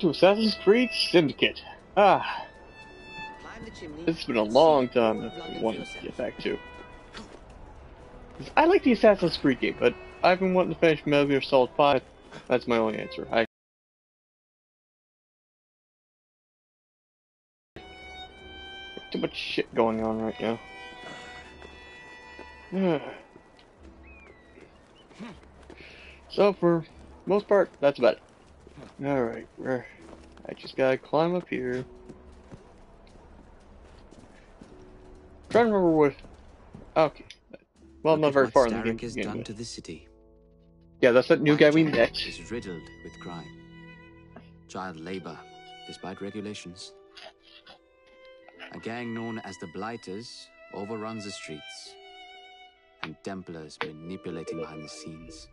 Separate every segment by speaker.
Speaker 1: to Assassin's Creed Syndicate. Ah, it's been a long time I wanted to get back to. I like the Assassin's Creed game, but I've been wanting to finish Metal Gear Solid 5. That's my only answer. I too much shit going on right now. so for most part, that's about it. Alright, I just gotta climb up here. trying to remember what okay. Well,
Speaker 2: Look
Speaker 1: not very far in the game.
Speaker 2: has done to the city.
Speaker 1: Yeah, that's that new guy we met.
Speaker 2: is riddled with crime. Child labor, despite regulations. A gang known as the Blighters overruns the streets, and Templars manipulating behind the scenes.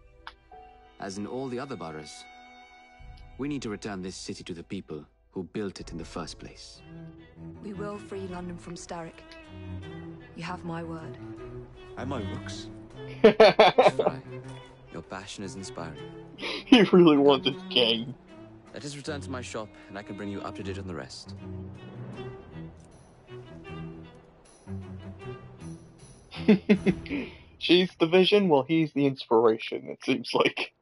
Speaker 2: As in all the other boroughs, we need to return this city to the people who built it in the first place.
Speaker 3: We will free London from Starrick. You have my word.
Speaker 4: And my looks.
Speaker 2: Your passion is inspiring.
Speaker 1: he really wants this game.
Speaker 2: Let us return to my shop, and I can bring you up to date on the rest.
Speaker 1: She's the vision, well, he's the inspiration, it seems like.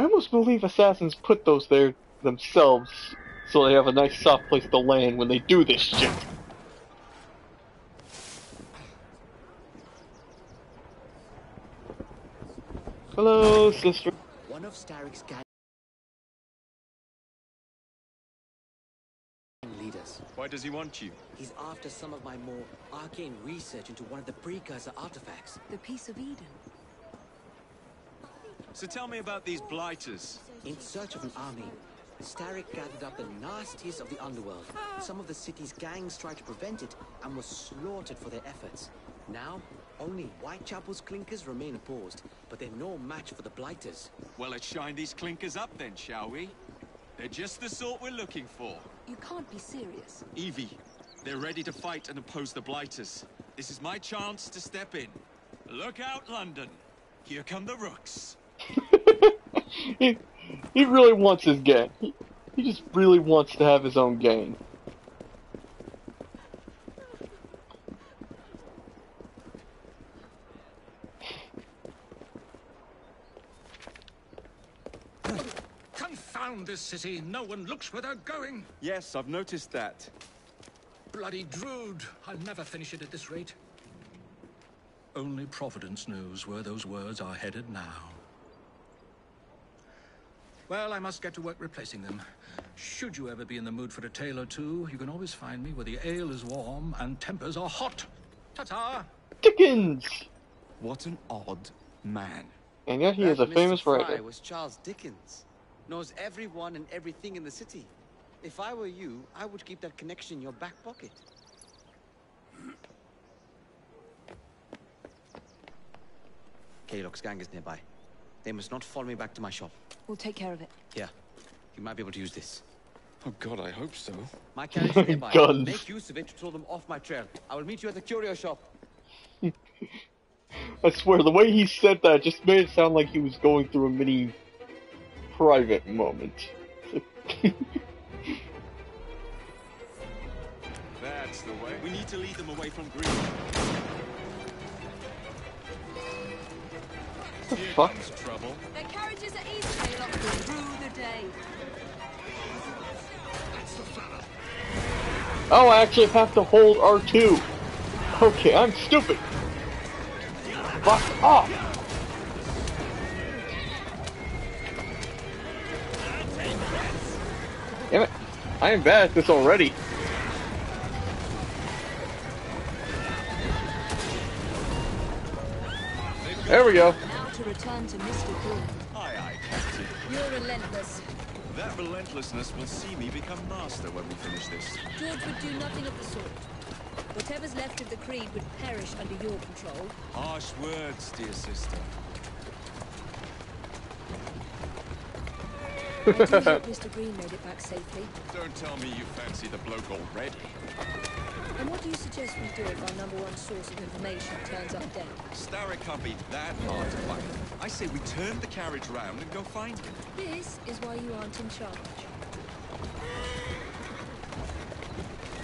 Speaker 1: I almost believe assassins put those there themselves so they have a nice soft place to land when they do this shit. Hello, sister.
Speaker 2: One of Starrick's gang leaders.
Speaker 4: Why does he want you?
Speaker 2: He's after some of my more arcane research into one of the precursor artifacts.
Speaker 3: The Piece of Eden.
Speaker 4: So tell me about these blighters.
Speaker 2: In search of an army, Starrick gathered up the nastiest of the underworld. Some of the city's gangs tried to prevent it and were slaughtered for their efforts. Now, only Whitechapel's clinkers remain opposed, but they're no match for the Blighters.
Speaker 4: Well, let's shine these clinkers up then, shall we? They're just the sort we're looking for.
Speaker 3: You can't be serious.
Speaker 4: Evie, they're ready to fight and oppose the blighters. This is my chance to step in. Look out, London. Here come the rooks.
Speaker 1: he, he really wants his game. He, he just really wants to have his own game.
Speaker 5: Confound this city. No one looks where they're going.
Speaker 4: Yes, I've noticed that.
Speaker 5: Bloody Drood. I'll never finish it at this rate. Only Providence knows where those words are headed now. Well, I must get to work replacing them. Should you ever be in the mood for a tale or two, you can always find me where the ale is warm and tempers are hot. Ta-ta!
Speaker 1: Dickens!
Speaker 4: What an odd man.
Speaker 1: And yet he is a
Speaker 2: That
Speaker 1: famous
Speaker 2: Mr. Frye
Speaker 1: writer.
Speaker 2: was Charles Dickens. Knows everyone and everything in the city. If I were you, I would keep that connection in your back pocket. Kaylock's gang is nearby. They must not follow me back to my shop.
Speaker 3: We'll take care of it.
Speaker 2: Here, you might be able to use this.
Speaker 4: Oh god, I hope so.
Speaker 2: My carriage is oh, nearby.
Speaker 1: Guns.
Speaker 2: Make use of it to throw them off my trail. I will meet you at the curio shop.
Speaker 1: I swear, the way he said that just made it sound like he was going through a mini private moment.
Speaker 4: That's the way. We need to lead them away from Green.
Speaker 1: The
Speaker 4: Here
Speaker 1: fuck?
Speaker 3: Their carriages are easy. They lock through the day.
Speaker 1: Oh, I actually have to hold R2. Okay, I'm stupid. Fuck off. Damn it. I am bad at this already. There we go.
Speaker 3: To return to Mr. Green.
Speaker 4: Aye, aye, Captain.
Speaker 3: You're relentless.
Speaker 4: That relentlessness will see me become master when we finish this.
Speaker 3: George would do nothing of the sort. Whatever's left of the Creed would perish under your control.
Speaker 4: Harsh words, dear sister.
Speaker 3: I do hope Mr. Green made it back safely.
Speaker 4: Don't tell me you fancy the bloke already.
Speaker 6: And what do you suggest we do if our number one source of information turns up dead?
Speaker 7: Starrick can't be that hard to find. I say we turn the carriage round and go find him.
Speaker 6: This is why you aren't in charge.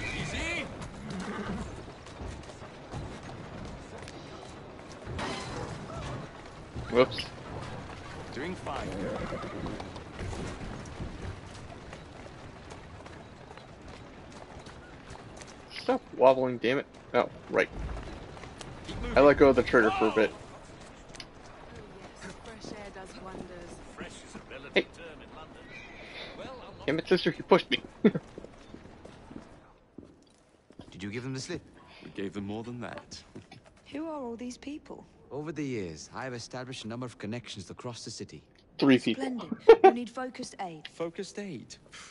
Speaker 7: Easy!
Speaker 1: Whoops.
Speaker 7: Doing fine.
Speaker 1: Stop wobbling, damn it. Oh, right. I let go of the trigger for a bit.
Speaker 3: Fresh air does wonders.
Speaker 1: Hey. Damn it, sister, you pushed me.
Speaker 2: Did you give them the slip?
Speaker 7: We gave them more than that.
Speaker 3: Who are all these people?
Speaker 2: Over the years, I have established a number of connections across the city.
Speaker 1: Three people.
Speaker 3: Splendid. we need focused aid.
Speaker 7: Focused aid.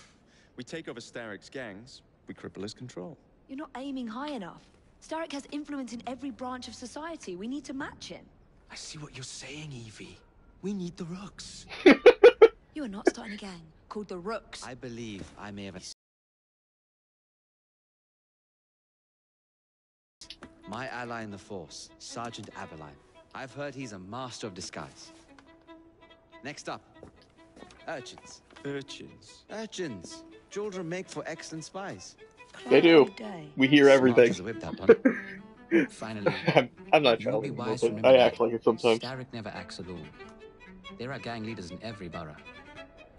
Speaker 7: We take over Starrick's gangs, we cripple his control.
Speaker 3: You're not aiming high enough. Starrick has influence in every branch of society. We need to match him.
Speaker 7: I see what you're saying, Evie. We need the rooks.
Speaker 3: You are not starting a gang called the Rooks.
Speaker 2: I believe I may have... A My ally in the force, Sergeant Abberline. I've heard he's a master of disguise. Next up, urchins.
Speaker 7: Urchins.
Speaker 2: Urchins. Children make for excellent spies.
Speaker 1: They do. We hear everything.
Speaker 2: as a whip, that one. Finally,
Speaker 1: I'm, I'm not
Speaker 2: you'll
Speaker 1: child
Speaker 2: be
Speaker 1: anymore,
Speaker 2: wise to
Speaker 1: but
Speaker 2: remember
Speaker 1: I act like it sometimes.
Speaker 2: Starrick never acts alone. There are gang leaders in every borough.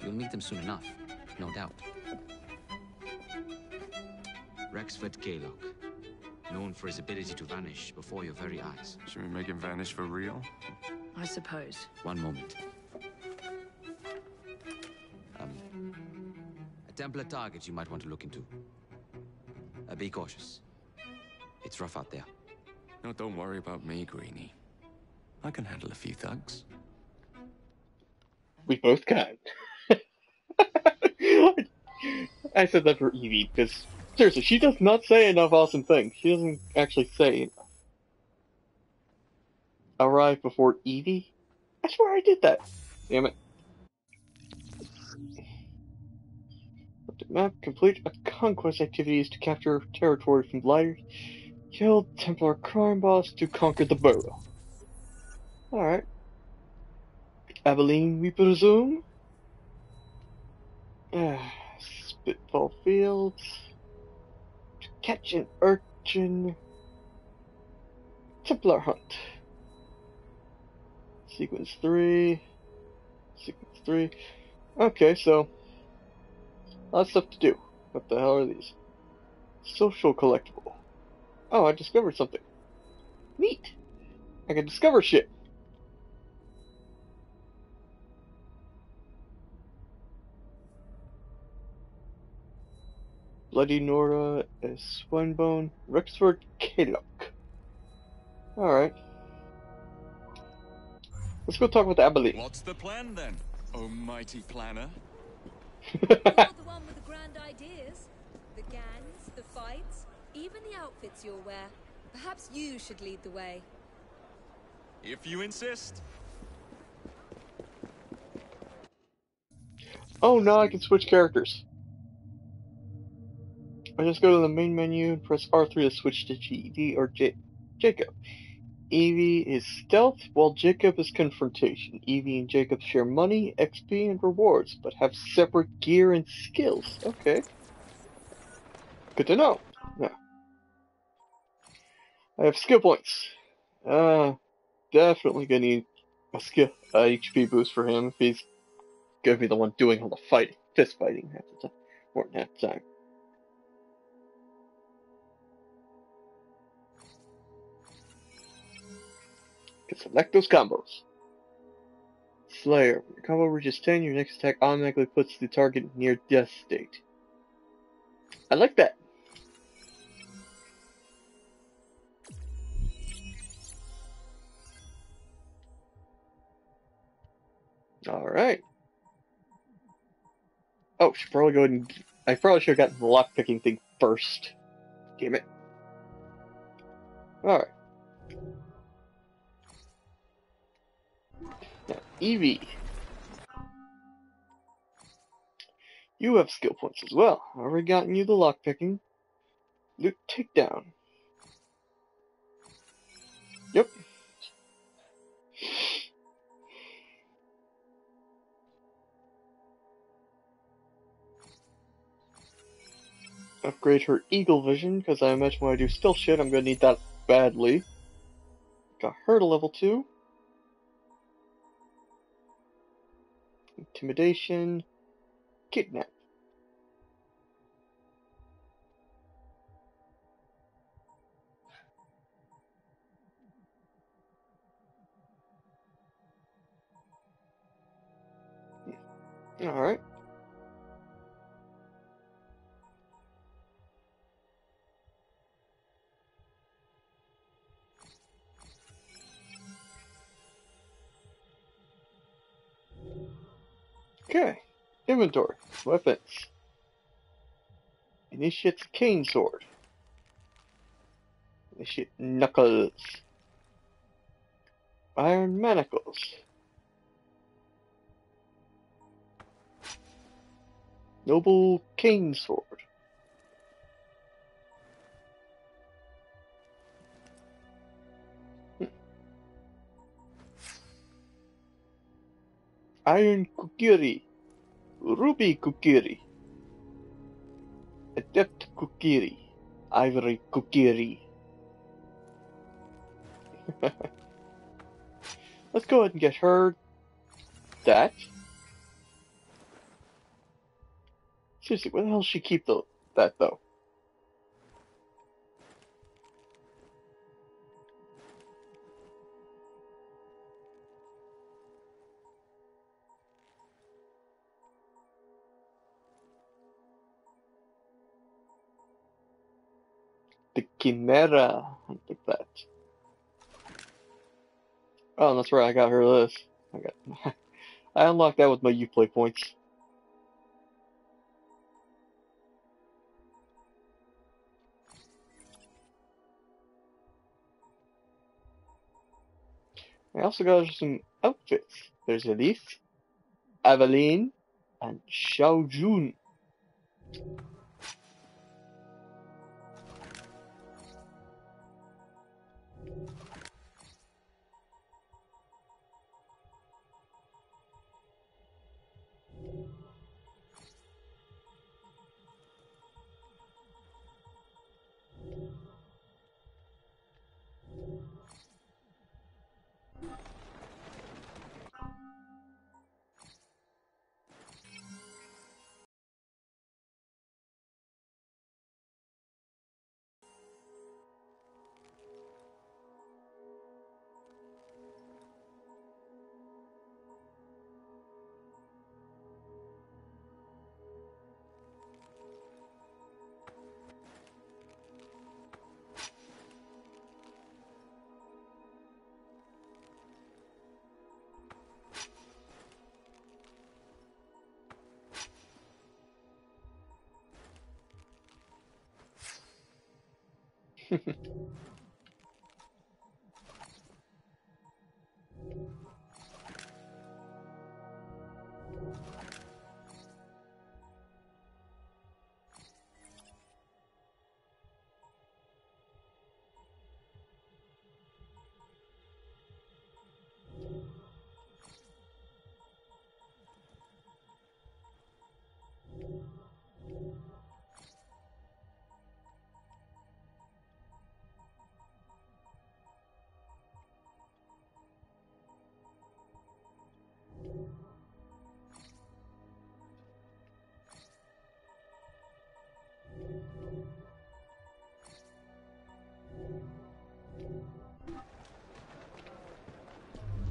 Speaker 2: You'll meet them soon enough, no doubt. Rexford Kaylock, known for his ability to vanish before your very eyes.
Speaker 7: Should we make him vanish for real?
Speaker 3: I suppose.
Speaker 2: One moment. Um, a Templar target you might want to look into. Uh, be cautious. It's rough out there.
Speaker 7: No, don't worry about me, Greenie. I can handle a few thugs.
Speaker 1: We both can. I said that for Evie, because seriously, she does not say enough awesome things. She doesn't actually say enough. Arrive before Evie? I swear I did that. Damn it. Map, complete a conquest activities to capture territory from blighters. Kill Templar crime boss to conquer the borough. Alright. Abberline, we presume? Ah, Spitfall Fields. To catch an urchin. Templar Hunt. Sequence 3. Sequence 3. Okay, so. Lots of stuff to do. What the hell are these? Social collectible. Oh, I discovered something. Neat! I can discover shit. Bloody Nora, Swinebone, Rexford Kaylock. Alright. Let's go talk with Abberline.
Speaker 7: What's the plan then, oh mighty planner?
Speaker 6: You're the one with the grand ideas. The gangs, the fights, even the outfits you'll wear. Perhaps you should lead the way.
Speaker 7: If you insist.
Speaker 1: Oh, now I can switch characters. I just go to the main menu and press R3 to switch to GED or J Jacob. Evie is stealth, while Jacob is confrontation. Evie and Jacob share money, XP, and rewards, but have separate gear and skills. Okay. Good to know. Yeah. I have skill points. Uh, definitely gonna need a skill uh, HP boost for him if he's gonna be the one doing all the fighting, fist fighting half the time, more than half the time. Select those combos. Slayer. Your combo reaches 10, your next attack automatically puts the target near death state. I like that. Alright. Oh, should probably go ahead and. I probably should have gotten the lock picking thing first. Damn it. Alright. Evie. You have skill points as well. I've already gotten you the lock picking. Loot takedown. Yep. Upgrade her eagle vision, because I imagine when I do stealth shit, I'm gonna need that badly. Got her to level 2. Intimidation. Kidnap. Alright. Okay. Inventory. Weapons. Initiate's cane sword. Initiate knuckles. Iron manacles. Noble cane sword. Iron Kukri. Ruby Kukri. Adept Kukri. Ivory Kukri. Let's go ahead and get her that. Seriously, where the hell does she keep the, that though? Chimera. Like that. Oh, that's right. I got her this. I got. I unlocked that with my Uplay points. I also got some outfits. There's Elise, Aveline, and Xiao Jun.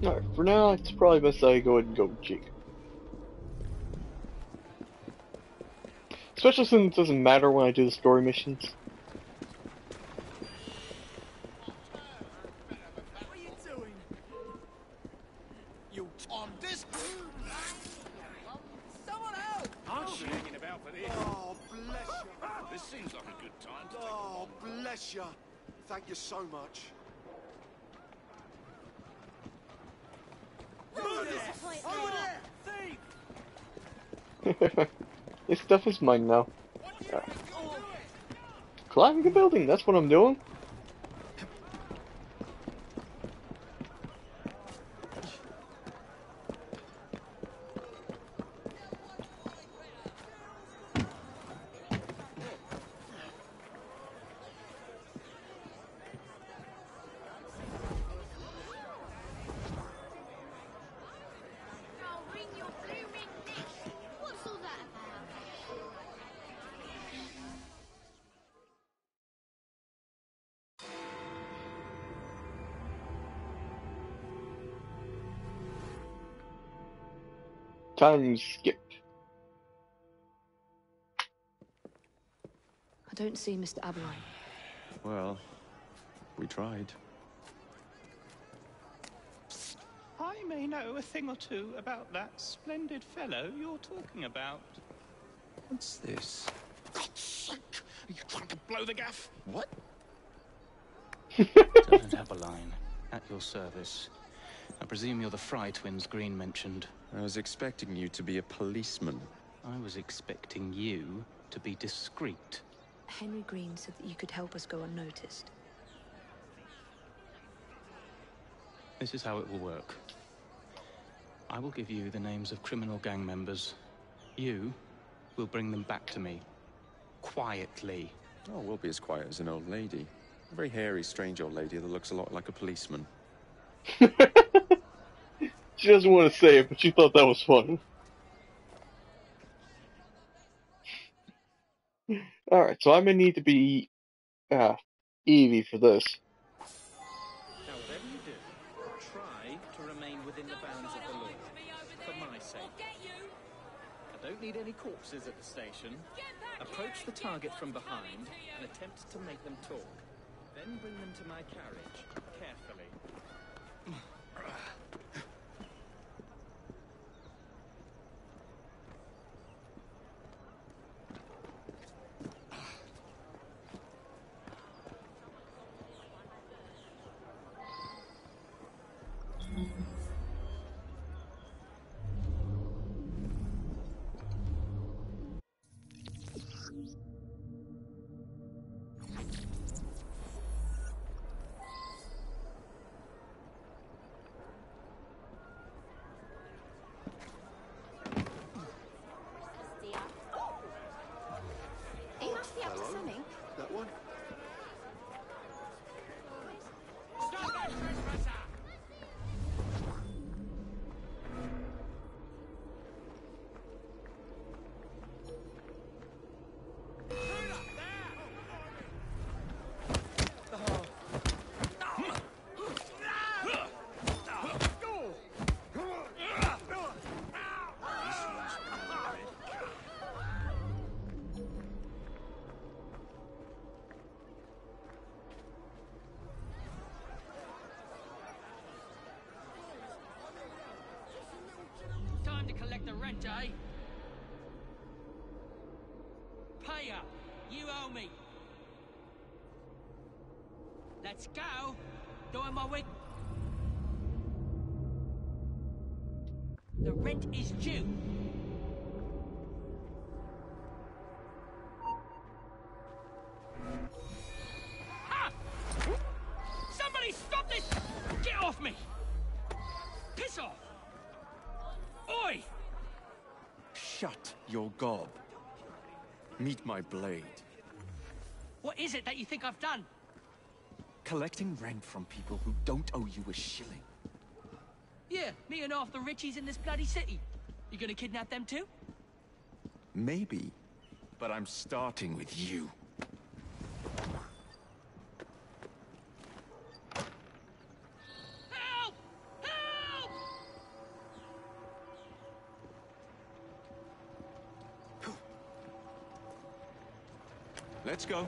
Speaker 1: Alright, for now, it's probably best I go ahead and go Jake. Especially since it doesn't matter when I do the story missions.
Speaker 8: What are you doing? You on this? Someone help!
Speaker 9: Aren't you hanging about for this?
Speaker 8: Oh, bless you.
Speaker 9: This seems like a good time to take
Speaker 8: Oh, bless you. Thank you so much. Over there! Thief!
Speaker 1: this stuff is mine now. Climbing a building, that's what I'm doing. Time skip.
Speaker 3: I don't see Mr. Abberline.
Speaker 10: Well, we tried.
Speaker 9: I may know a thing or two about that splendid fellow you're talking about.
Speaker 10: What's this?
Speaker 5: God's sake! Are you trying to blow the gaff?
Speaker 10: What?
Speaker 9: Sergeant Abberline, at your service. I presume you're the Frye twins Green mentioned.
Speaker 10: I was expecting you to be a policeman.
Speaker 9: I was expecting you to be discreet.
Speaker 3: Henry Green said that you could help us go unnoticed.
Speaker 9: This is how it will work. I will give you the names of criminal gang members. You will bring them back to me. Quietly.
Speaker 10: Oh, we'll be as quiet as an old lady. A very hairy, strange old lady that looks a lot like a policeman.
Speaker 1: She doesn't want to say it, but she thought that was funny. Alright, so I'm gonna need to be uh, Evie for this.
Speaker 11: Now, whatever you do, try to remain within the bounds of the law. For my sake. I don't need any corpses at the station. Approach the target from behind and attempt to make them talk. Then bring them to my carriage, Let's go. Doing my week. The rent is due. Ah! Somebody stop this! Get off me! Piss off! Oi!
Speaker 10: Shut your gob. Meet my blade.
Speaker 11: What is it that you think I've done?
Speaker 10: Collecting rent from people who don't owe you a shilling.
Speaker 11: Yeah, me and half the richies in this bloody city. You gonna kidnap them too?
Speaker 10: Maybe, but I'm starting with you.
Speaker 11: Help! Help!
Speaker 10: Let's go.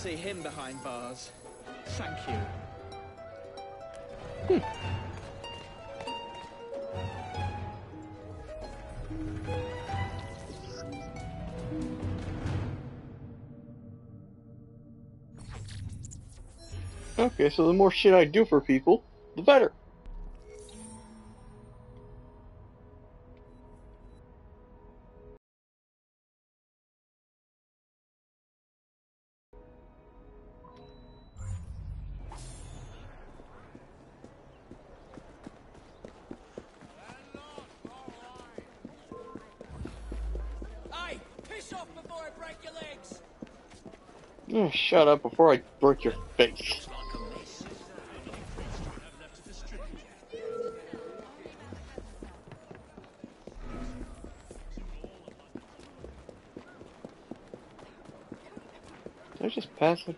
Speaker 11: see him behind bars. Thank you. Hmm.
Speaker 1: Okay, so the more shit I do for people, Shut up before I break your face. I just it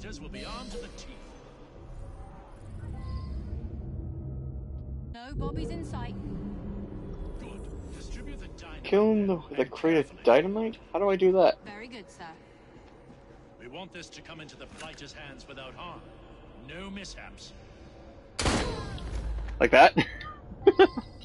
Speaker 12: London's blighters will be armed to the teeth.
Speaker 13: No bobbies in sight.
Speaker 12: Good. Distribute the dynamite.
Speaker 1: Kill him the, the crate of dynamite? How do I do that?
Speaker 13: Very good, sir.
Speaker 12: We want this to come into the fighters' hands without harm. No mishaps.
Speaker 1: Like that?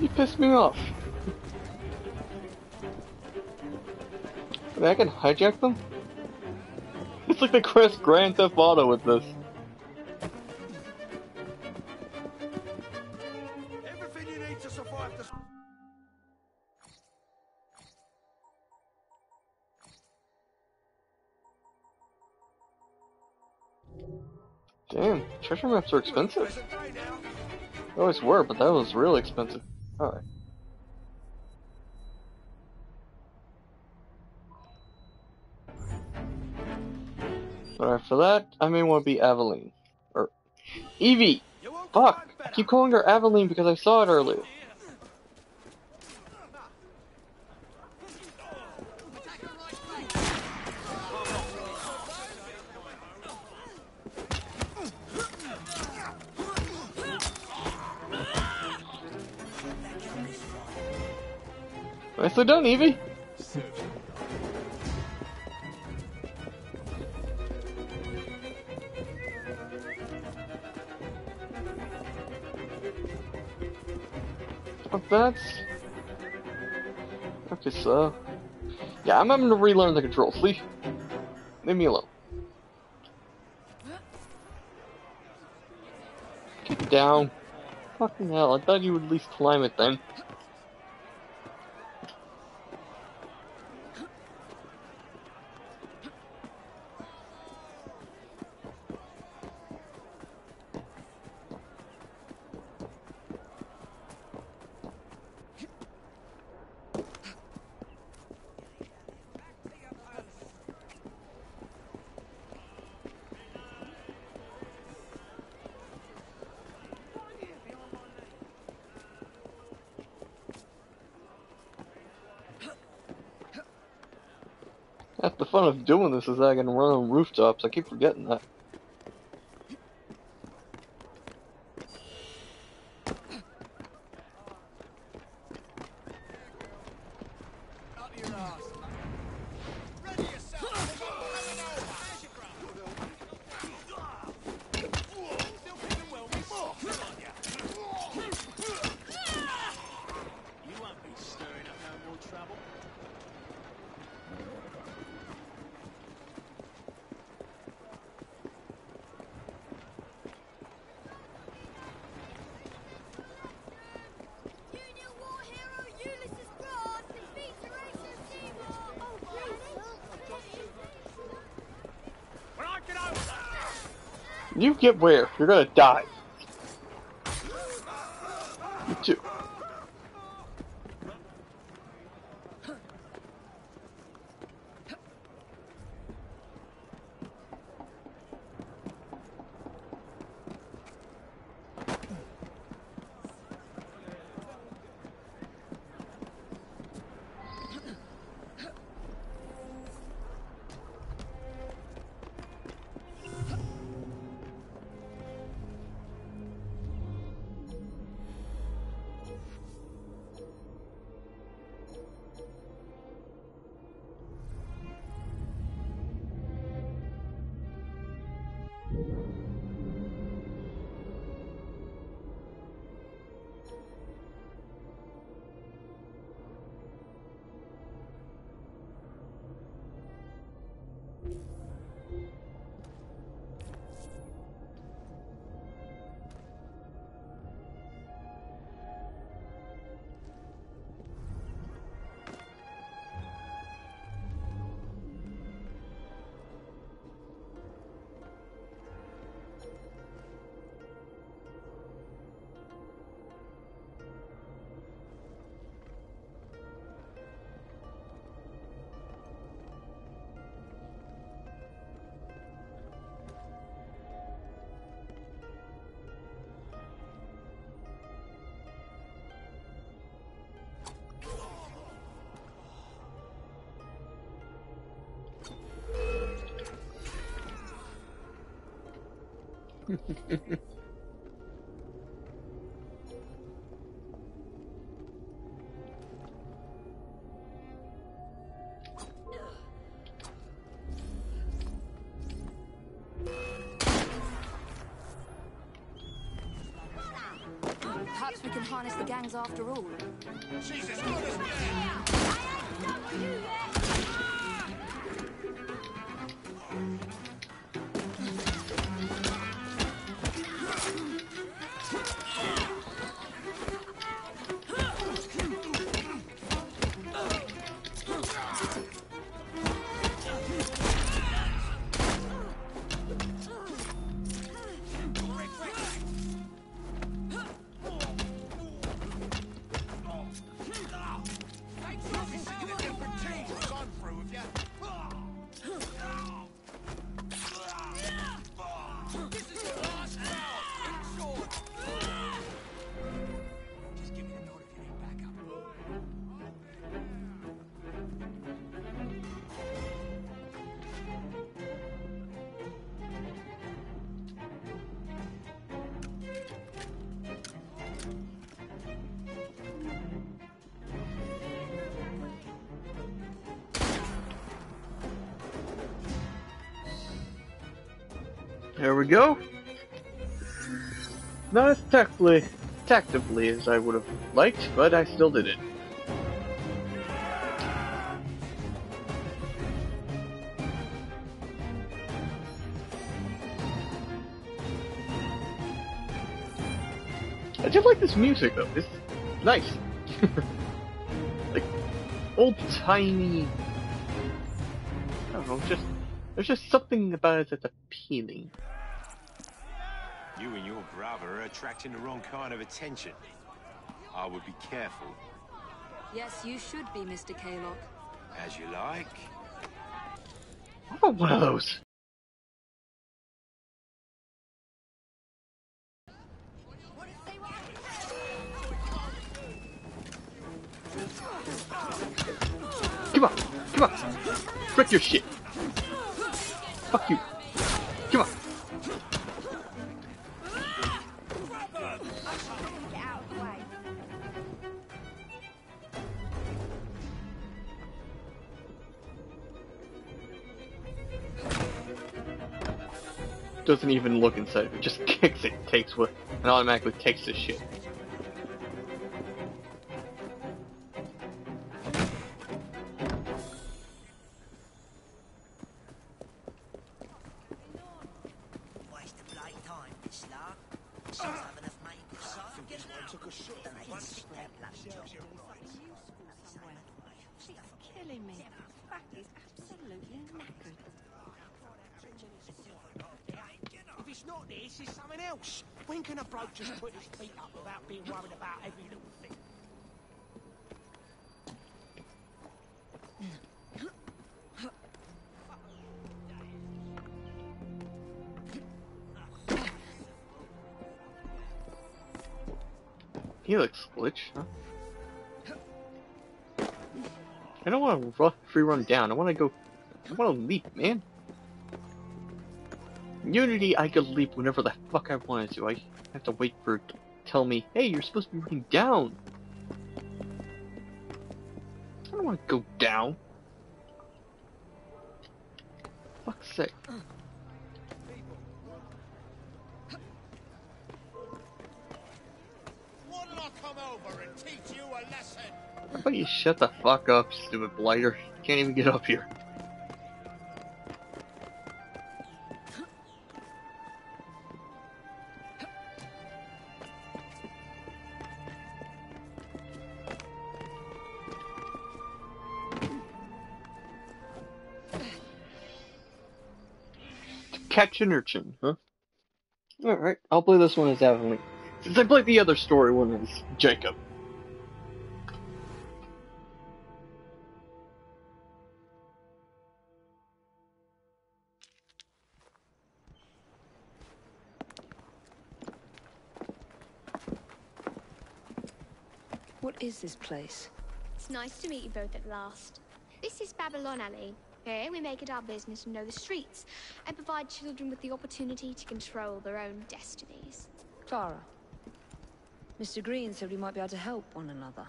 Speaker 8: You
Speaker 1: pissed me off. I, mean, I can hijack them? It's like the Chris Grand Theft Auto with this. Treasure maps are expensive. They always were, but that was really expensive. Alright. Alright, for that, I may want to be Aveline. Or, Evie! Fuck! I keep calling her Aveline because I saw it earlier. I'm having to relearn the controls. Leave... Leave me alone. Get down. Fucking hell, I thought you would at least climb it then. Half the fun of doing this is that I can run on rooftops. I keep forgetting that.
Speaker 8: Up your ass. Ready yourself. Still feeling well, miss? Good on ya. You won't be stirring up no more trouble. When I get over there,
Speaker 1: You get where? You're gonna die.
Speaker 3: Gangs after all.
Speaker 8: Jesus, There
Speaker 1: we go. Not as tactfully, tactively as I would have liked, but I still did it. I do like this music though. It's nice. like old timey. I don't know. Just there's just something about it that's appealing.
Speaker 14: You and your brother are attracting the wrong kind of attention. I would be careful.
Speaker 3: Yes, you should be, Mr. Kaylock.
Speaker 14: As you like.
Speaker 1: I want one of those. Come on, come on. Frick your shit. Doesn't even look inside of it, just kicks it, takes what, and automatically takes the shit. Free run down. I want to go. I want to leap, man. In Unity, I could leap whenever the fuck I wanted to. I have to wait for it to tell me, hey, you're supposed to be running down. I don't want to go down. Fuck's sake.
Speaker 8: Why don't I come over and teach you a lesson?
Speaker 1: How about you shut the fuck up, stupid blighter? Can't even get up here. Catch an urchin, huh? Alright, I'll play this one as Avonlea. Since I played the other story one as Jacob.
Speaker 3: Is this place?
Speaker 13: It's nice to meet you both at last. This is Babylon Alley. Here we make it our business to know the streets and provide children with the opportunity to control their own destinies.
Speaker 3: Clara. Mr. Green said we might be able to help one another.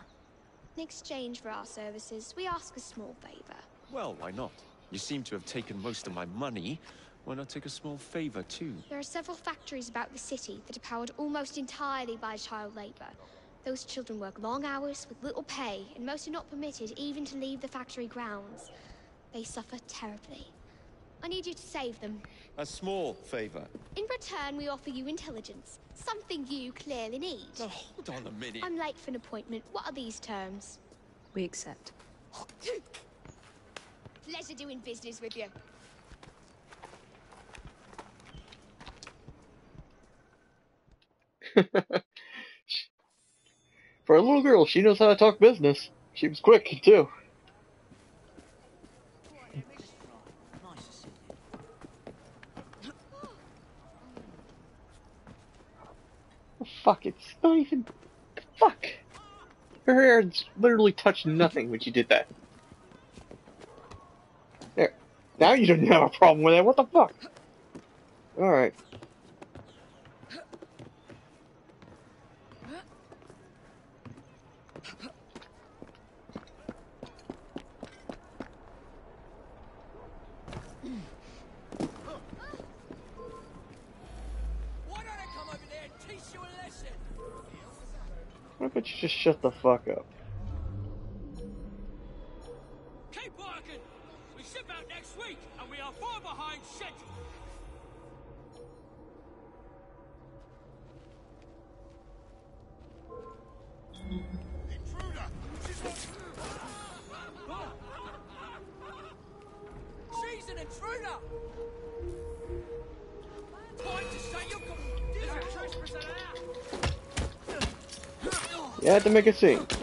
Speaker 13: In exchange for our services, we ask a small favor.
Speaker 10: Well, why not? You seem to have taken most of my money. Why not take a small favor, too?
Speaker 13: There are several factories about the city that are powered almost entirely by child labor. Those children work long hours with little pay, and most are not permitted even to leave the factory grounds. They suffer terribly. I need you to save them.
Speaker 10: A small favor.
Speaker 13: In return, we offer you intelligence, something you clearly need.
Speaker 10: Now, hold on a minute.
Speaker 13: I'm late for an appointment. What are these terms?
Speaker 3: We accept.
Speaker 13: Pleasure doing business with you.
Speaker 1: For a little girl, she knows how to talk business. She was quick, too. Fuck, it's not even... Fuck! Her hair's literally touched nothing when she did that. There. Now you don't have a problem with it, what the fuck? Alright.
Speaker 8: Why don't I come over there and teach you a lesson?
Speaker 1: Why don't you just shut the fuck up?
Speaker 8: To
Speaker 1: make a scene.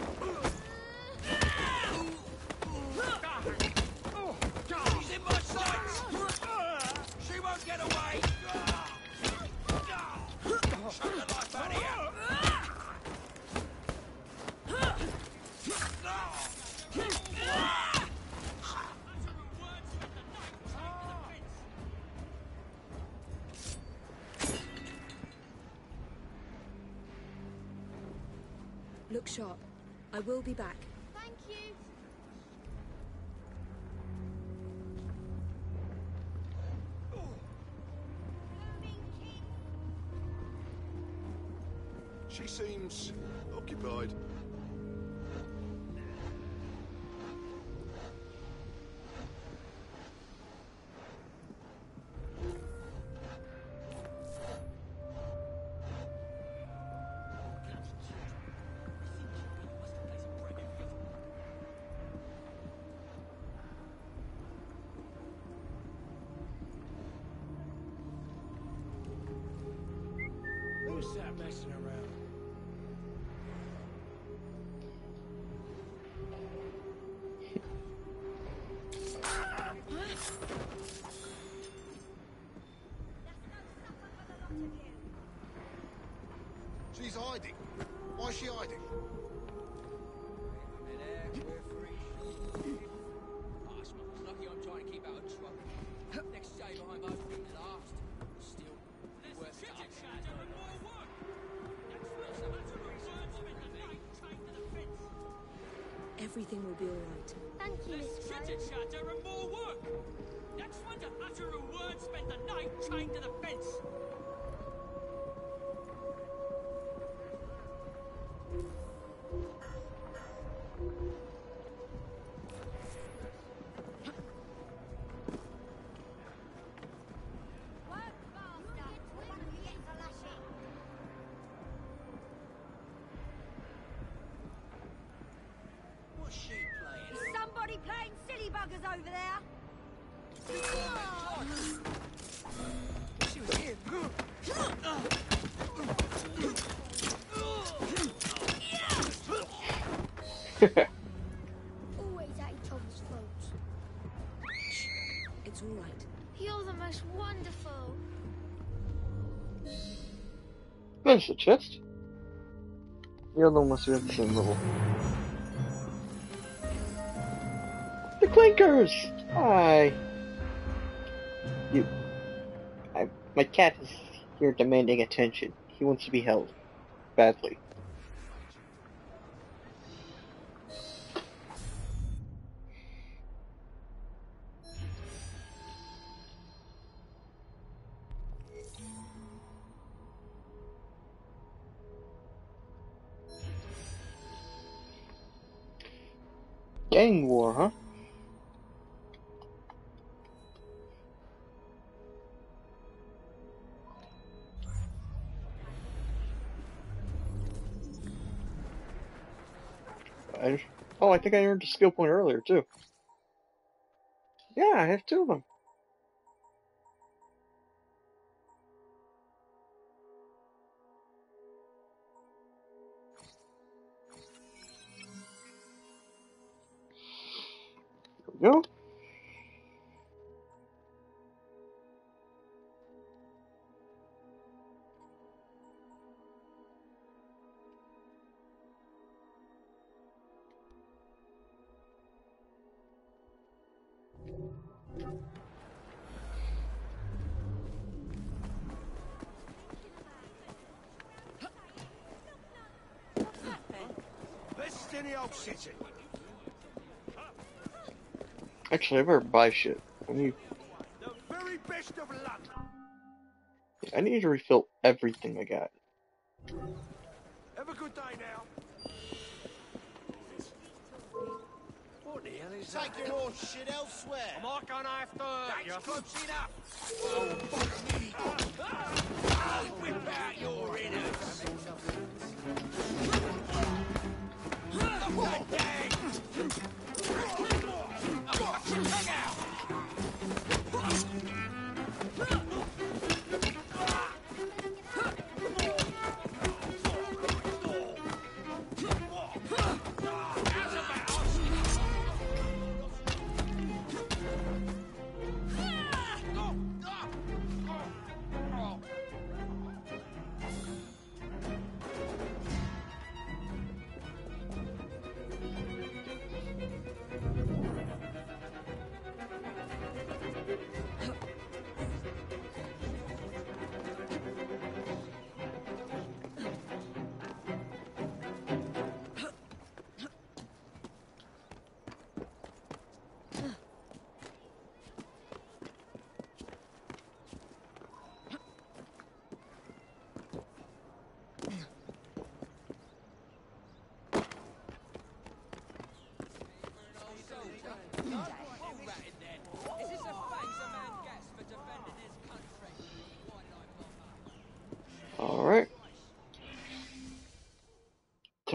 Speaker 6: Look sharp. I will be back.
Speaker 13: Thank you.
Speaker 15: She seems occupied. She's hiding. Why is she hiding?
Speaker 8: Lucky I'm trying to keep out of trouble. Next day behind those things last. Still, worth it.
Speaker 6: Everything will be all right.
Speaker 13: Thank you, Miss
Speaker 16: Chitter chatter and more work. Next one to utter a word spend the night chained to the fence.
Speaker 1: There's the chest. The other one must be at the same level. The Clinkers! Hi! You. I, my cat is here demanding attention. He wants to be held. Badly. I think I earned a skill point earlier too. Yeah, I have two of them. There we go.
Speaker 8: In the old city.
Speaker 1: Actually, I better buy shit. I need,
Speaker 8: The very best of London.
Speaker 1: I need to refill everything I got.
Speaker 8: Have a good day now. What the hell is
Speaker 15: Take your horse shit elsewhere.
Speaker 8: Am I gonna have to hurt you? close enough. Oh, ah, ah, ah. I'll whip out your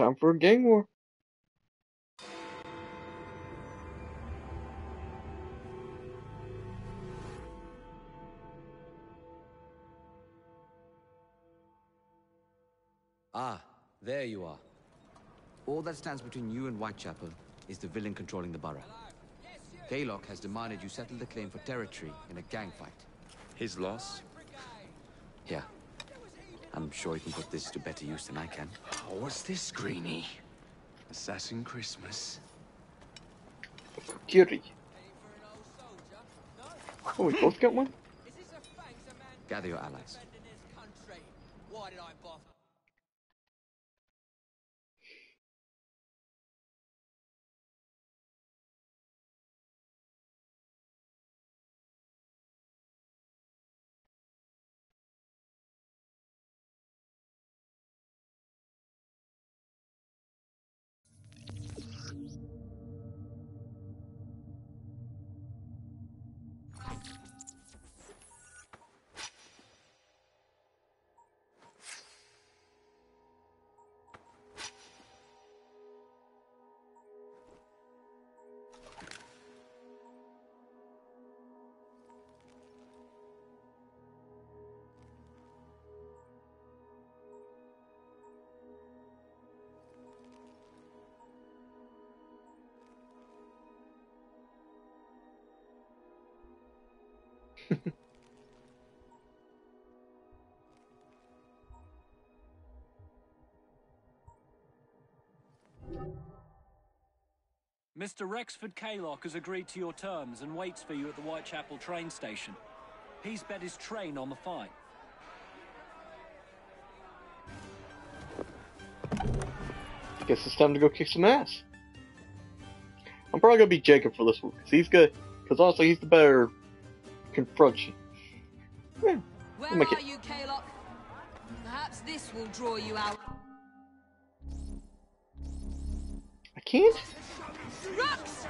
Speaker 1: Time for a gang war.
Speaker 2: Ah, there you are. All that stands between you and Whitechapel is the villain controlling the borough. Kaylock has demanded you settle the claim for territory in a gang fight.
Speaker 10: His loss?
Speaker 2: Yeah. I'm sure you can put this to better use than I can.
Speaker 14: Oh, what's this, Greenie? Assassin Christmas?
Speaker 1: Kukri. Oh, we both got one?
Speaker 2: Gather your allies.
Speaker 17: Mr. Rexford Kaylock has agreed to your terms and waits for you at the Whitechapel train station. He's bet his train on the fight.
Speaker 1: Guess it's time to go kick some ass. I'm probably gonna be Jacob for this one, because he's good. Because also, he's the better confrontation. Yeah,
Speaker 3: Where
Speaker 1: I'll make
Speaker 3: are
Speaker 1: it.
Speaker 3: you, Kaylock? Perhaps this will draw you out.
Speaker 1: I can't?
Speaker 3: Rux!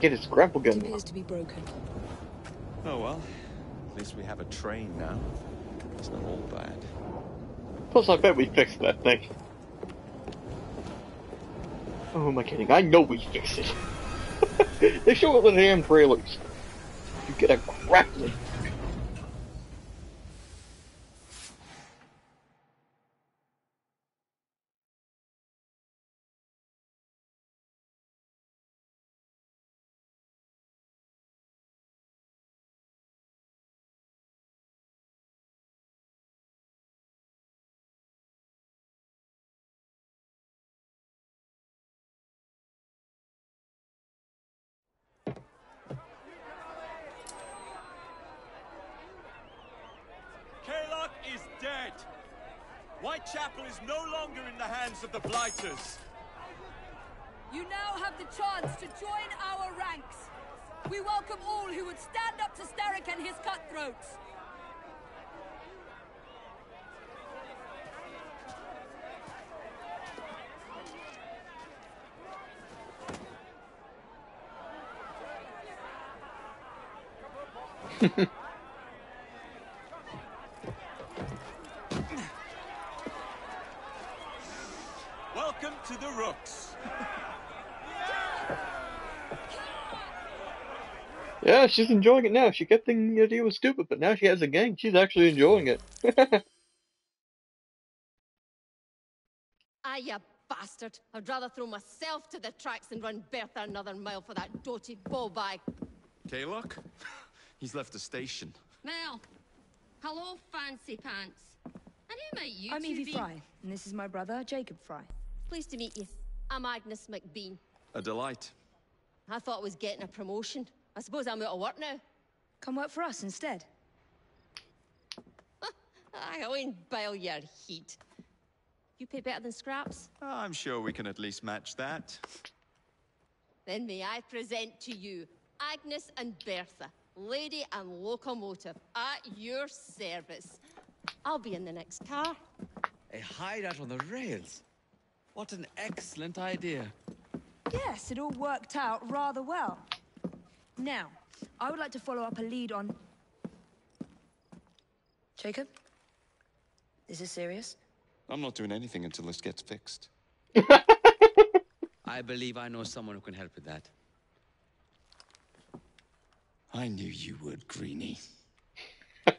Speaker 1: Get his grapple gun.
Speaker 18: appears to be broken.
Speaker 10: Oh well. At least we have a train now. It's not all bad.
Speaker 1: Plus, I bet we fixed that thing. Oh, am I kidding? I know we fixed it. they show it in the damn trailers. You get a grappling.
Speaker 7: Longer in the hands of the Blighters.
Speaker 6: You now have the chance to join our ranks. We welcome all who would stand up to Starrick and his cutthroats.
Speaker 7: Welcome to the Rooks.
Speaker 1: Yeah, she's enjoying it now. She kept thinking the idea was stupid, but now she has a gang. She's actually enjoying it.
Speaker 18: Ah, you bastard. I'd rather throw myself to the tracks than run Bertha another mile for that doty ball bag.
Speaker 10: Kaylock? He's left the station.
Speaker 18: Mel. Hello, fancy pants. And who might you
Speaker 3: I'm Evie
Speaker 18: be?
Speaker 3: Frye, and this is my brother, Jacob Frye.
Speaker 18: Pleased to meet you. I'm Agnes MacBean.
Speaker 10: A delight.
Speaker 18: I thought I was getting a promotion. I suppose I'm out of work now.
Speaker 3: Come work for us instead.
Speaker 18: I won't bile your heat. You pay better than scraps?
Speaker 10: Oh, I'm sure we can at least match that.
Speaker 18: Then may I present to you Agnes and Bertha, lady and locomotive, at your service. I'll be in the next car.
Speaker 2: A hideout on the rails. What an excellent idea.
Speaker 3: Yes, it all worked out rather well. Now, I would like to follow up a lead on... Jacob? Is this serious?
Speaker 10: I'm not doing anything until this gets fixed.
Speaker 2: I believe I know someone who can help with that.
Speaker 10: I knew you would, Greenie.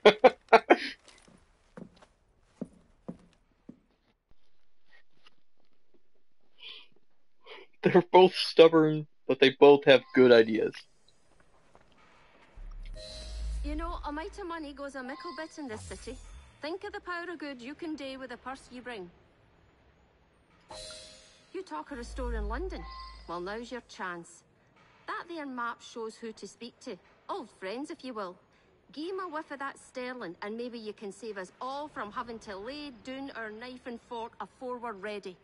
Speaker 1: They're both stubborn, but they both have good ideas.
Speaker 18: You know, a mite of money goes a mickle bit in this city. Think of the power of good you can do with the purse you bring. You talk of a store in London. Well, now's your chance. That there map shows who to speak to. Old friends, if you will. Give 'em a whiff of that sterling, and maybe you can save us all from having to lay down our knife and fork afore we're ready.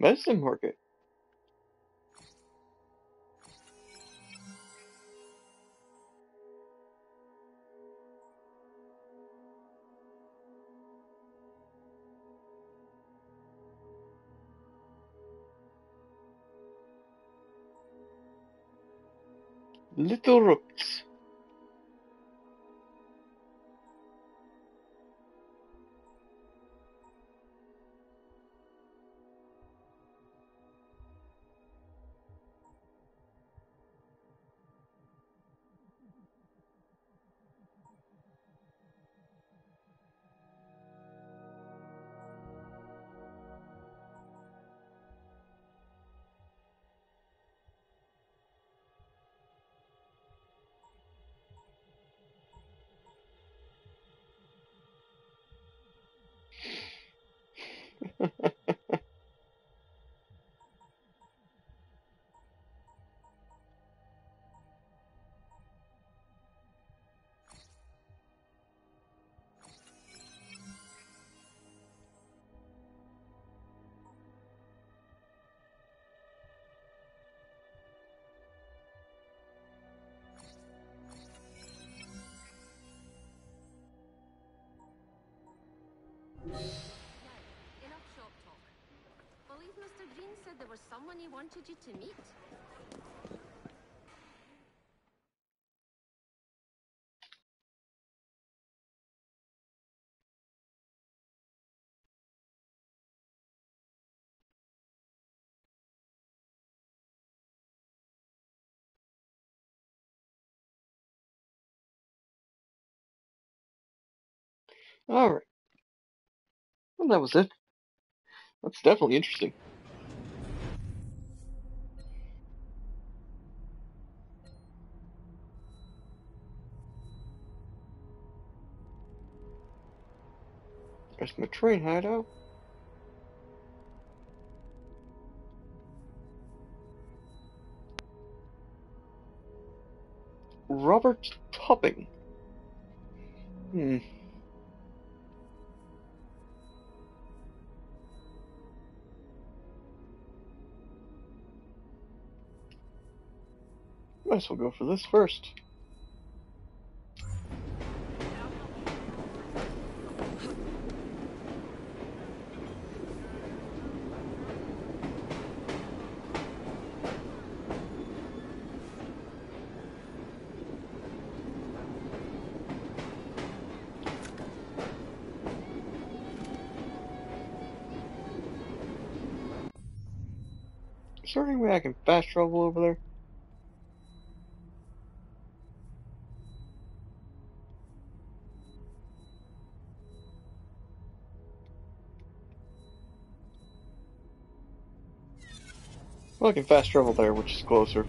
Speaker 1: Medicine market. Little Rooks.
Speaker 18: Enough shop talk. Believe Mr. Green said there was someone he wanted you to meet.
Speaker 1: Alright. Well, that was it. That's definitely interesting. There's my train hideout. Robert Topping. Hmm. Might as well go for this first. Is there any way I can fast travel over there? Well, I can fast travel there, which is closer.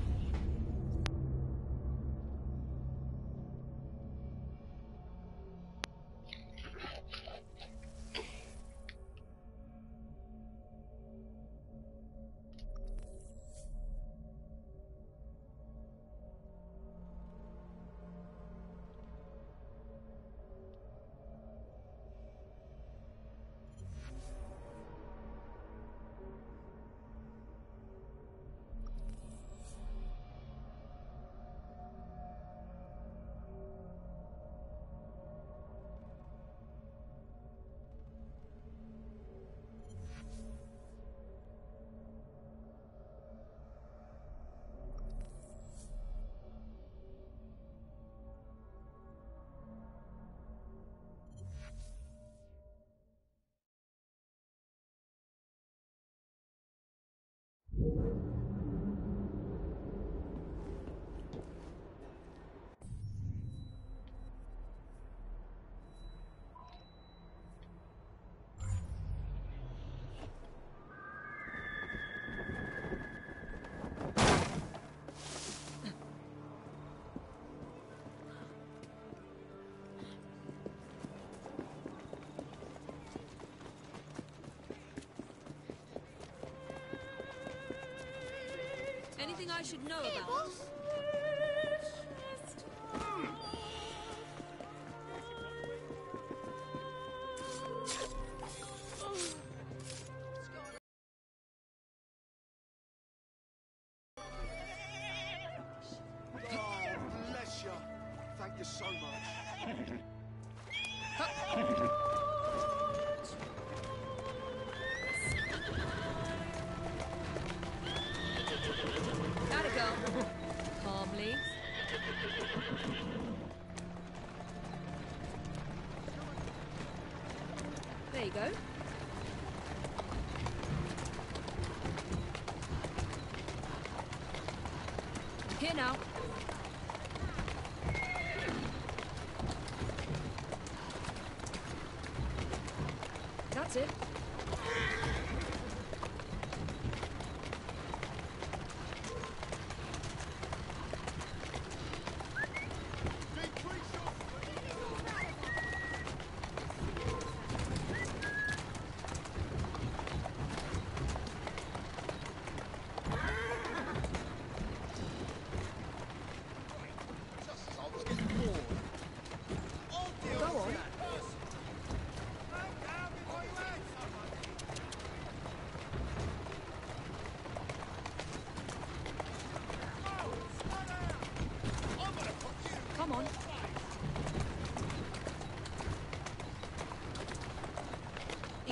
Speaker 6: Anything I should know about?
Speaker 15: Bless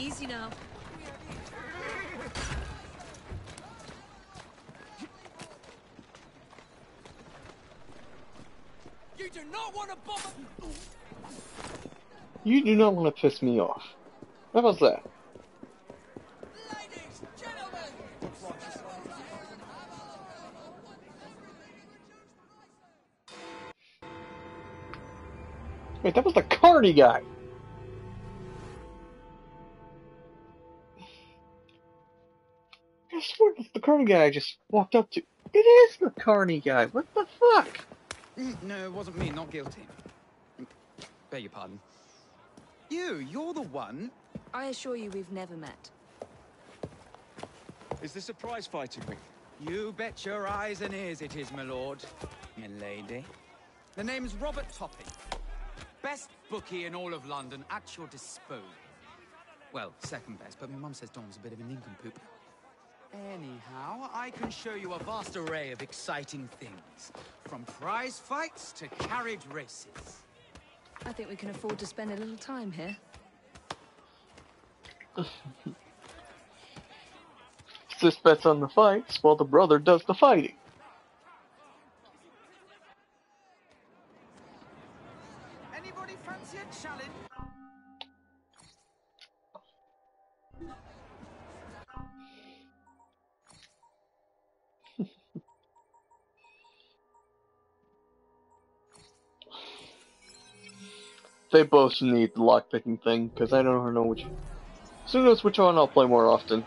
Speaker 6: Easy now.
Speaker 16: You do not want to bother.
Speaker 1: You do not want to piss me off. What was that? Wait, that was the Carney guy! Swear that's the Carney guy just walked up to. It is the Carney guy! What the fuck?
Speaker 19: Mm, No, it wasn't me, not guilty. Beg your pardon. You, you're the one.
Speaker 3: I assure you we've never met.
Speaker 7: Is this a prize fighting ring?
Speaker 19: You bet your eyes and ears it is, my lord. My lady. The name's Robert Topping. Best bookie in all of London at your disposal. Well, second best, but my mum says Dom's a bit of a nincompoop. Anyhow, I can show you a vast array of exciting things. From prize fights to carriage races.
Speaker 3: I think we can afford to spend a little time here.
Speaker 1: Sis bets on the fights while the brother does the fighting.
Speaker 19: Anybody fancy a challenge?
Speaker 1: They both need the lockpicking thing, because I don't know which. Soon as which one I'll play more often.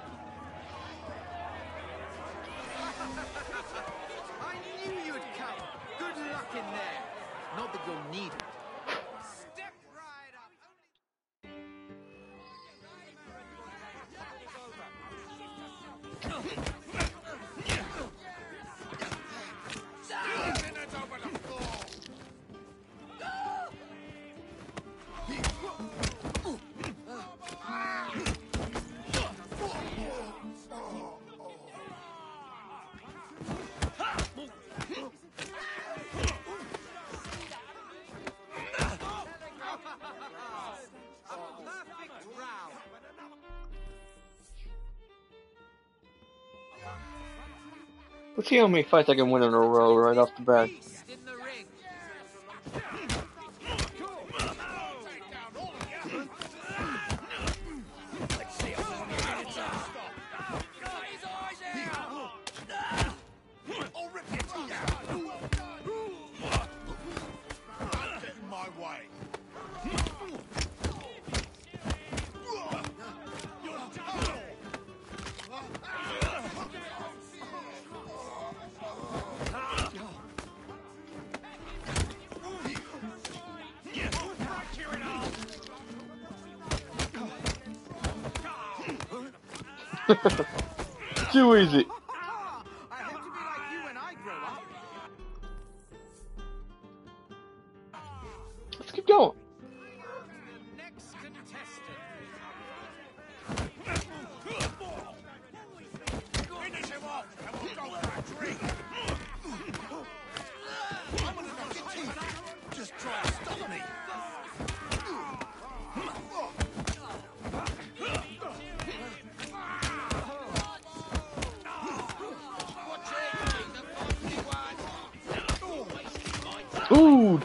Speaker 1: How many fights I can win in a row right off the bat.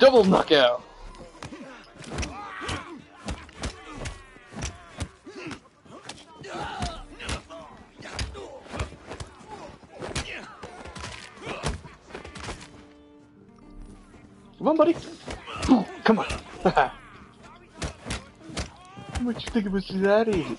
Speaker 1: Double knockout. Come on, buddy. Come on. Much you think it was that easy?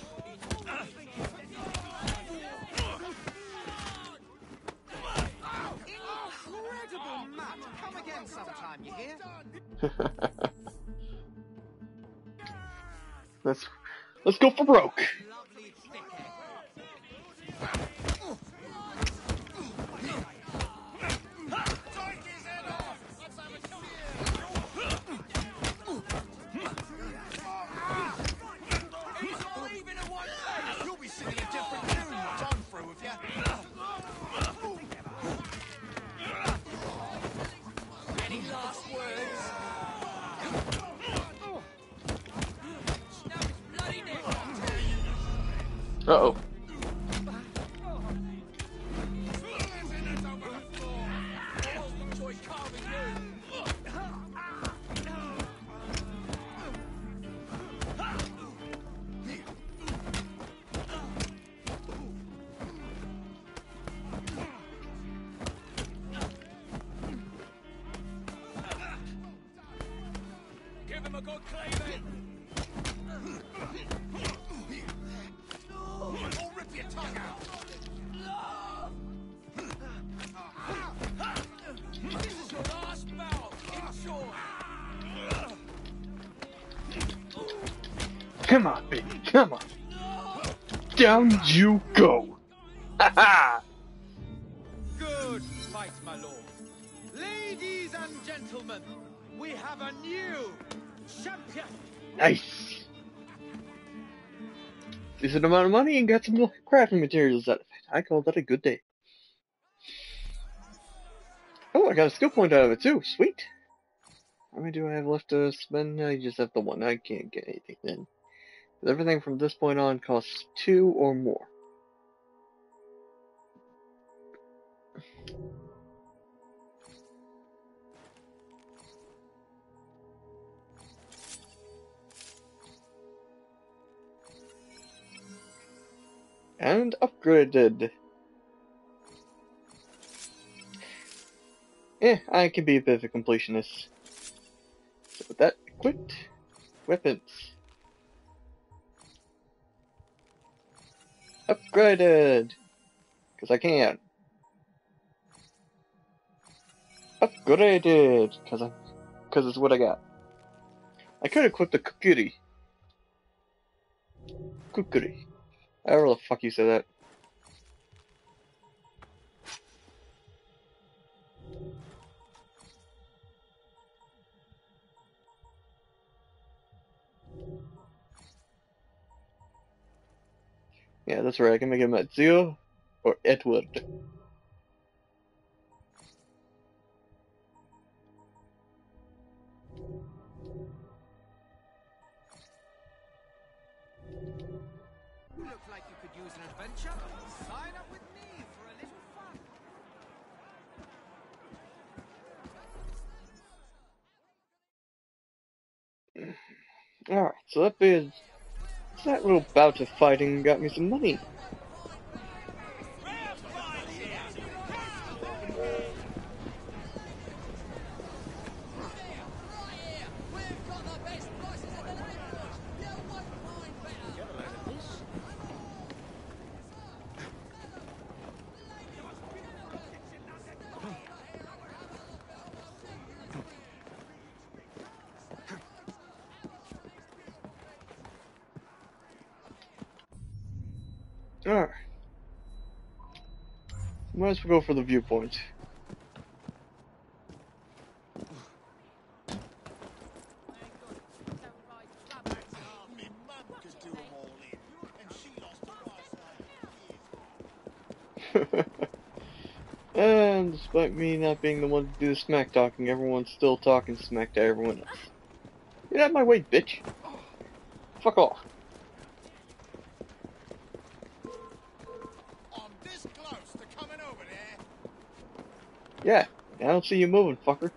Speaker 19: Come
Speaker 1: on, baby. Come on. Down you go. Decent amount of money and got some crafting materials out of it. I call that a good day. Oh, I got a skill point out of it too. Sweet. How many do I have left to spend? I just have the one. I can't get anything then. Everything from this point on costs two or more. And upgraded. Eh, I can be a bit of a completionist. So with that, equipped, weapons. Upgraded! Because I can. Upgraded! Because I, because it's what I got. I could equip the Kukuri. Kukuri. However the fuck you say that. Yeah, that's right. I can make him Ezio or Edward. Alright, so that is that little bout of fighting got me some money. Might as well go for the viewpoint. and despite me not being the one to do the smack talking, everyone's still talking smack to everyone else. Get out of my way, bitch! Fuck off. Yeah, I don't see you moving, fucker.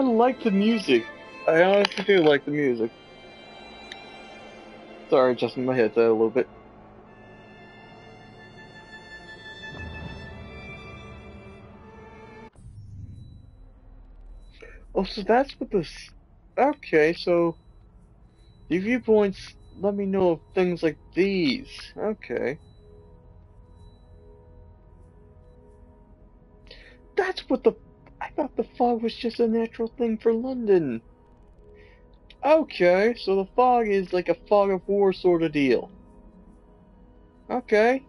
Speaker 1: I like the music. I honestly do like the music. Sorry, adjusting my headset a little bit. Oh, so that's what this. Okay, so the viewpoints let me know of things like these. Okay. That's what the. Fog was just a natural thing for London. Okay, so the fog is like a fog of war sort of deal. Okay.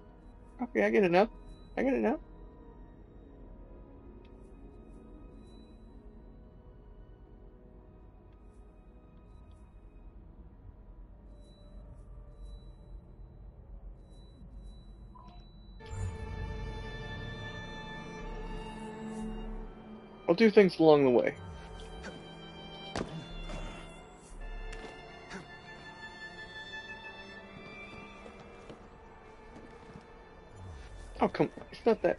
Speaker 1: Okay, I get it now. I get it now. I'll do things along the way. Oh, come on. It's not that.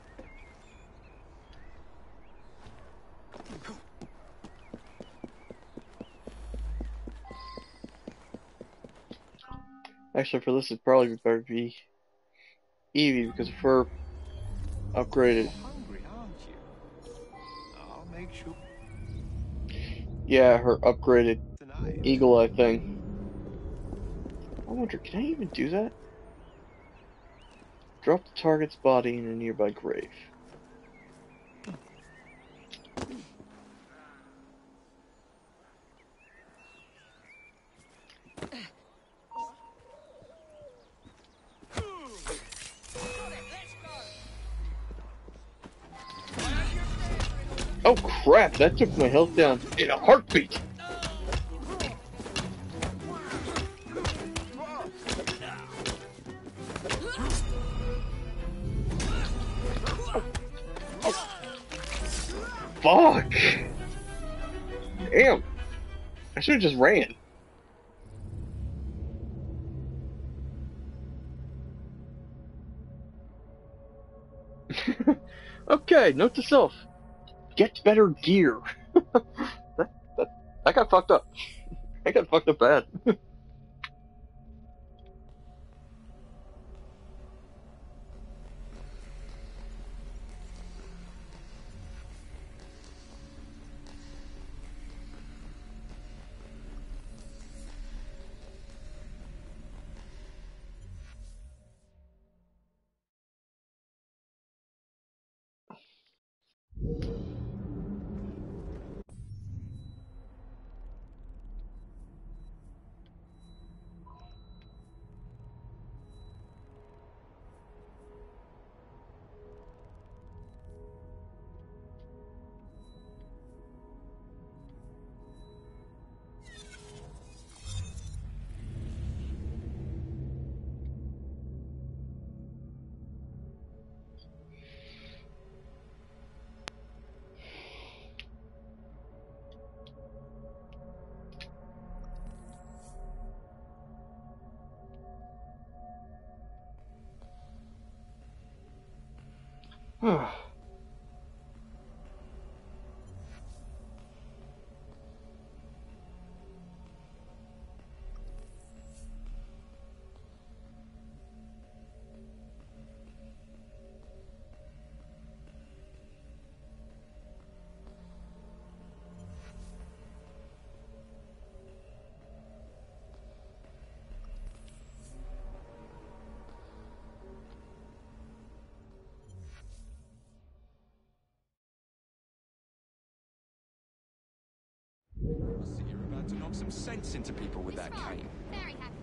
Speaker 1: Actually, for this, it'd probably be better to be Evie, because if we're upgraded, yeah, her upgraded eagle eye thing. I wonder, can I even do that? Drop the target's body in a nearby grave. Crap, that took my health down in a heartbeat! Fuck! Damn! I should have just ran. okay, note to self. Get better gear. that, that, I got fucked up. I got fucked up bad.
Speaker 10: to knock some sense into people with that cane.
Speaker 13: Very happy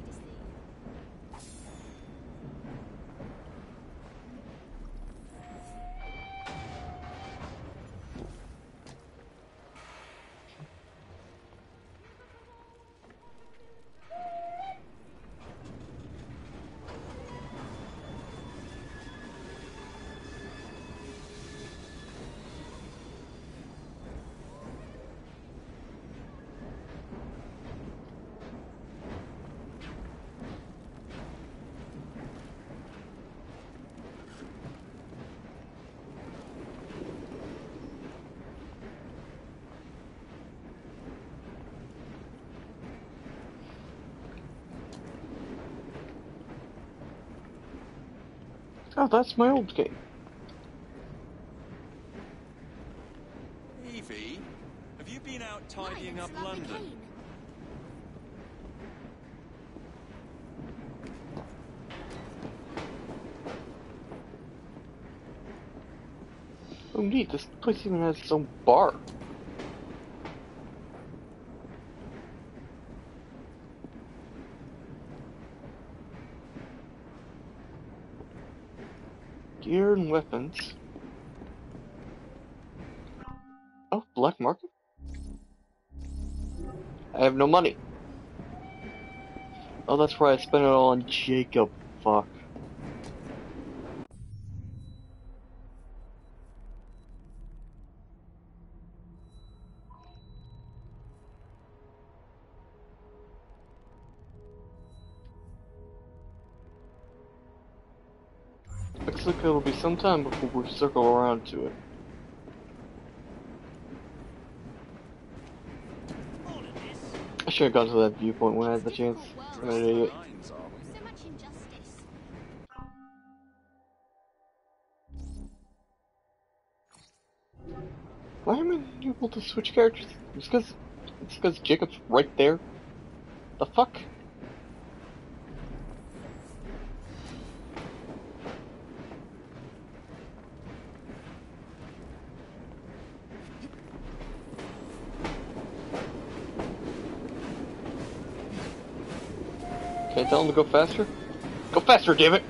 Speaker 1: Oh, that's my old game.
Speaker 14: Evie, have you been out tidying up London?
Speaker 1: Oh neat, this place even has its own bar. No money. Oh, that's right, I spent it all on Jacob. Fuck. Looks like it'll be some time before we circle around to it. I should have gone to that viewpoint when I had the chance. Why am I able to switch characters? It's because it's because Jacob's right there. The fuck? Tell him to go faster? Go faster, damn it!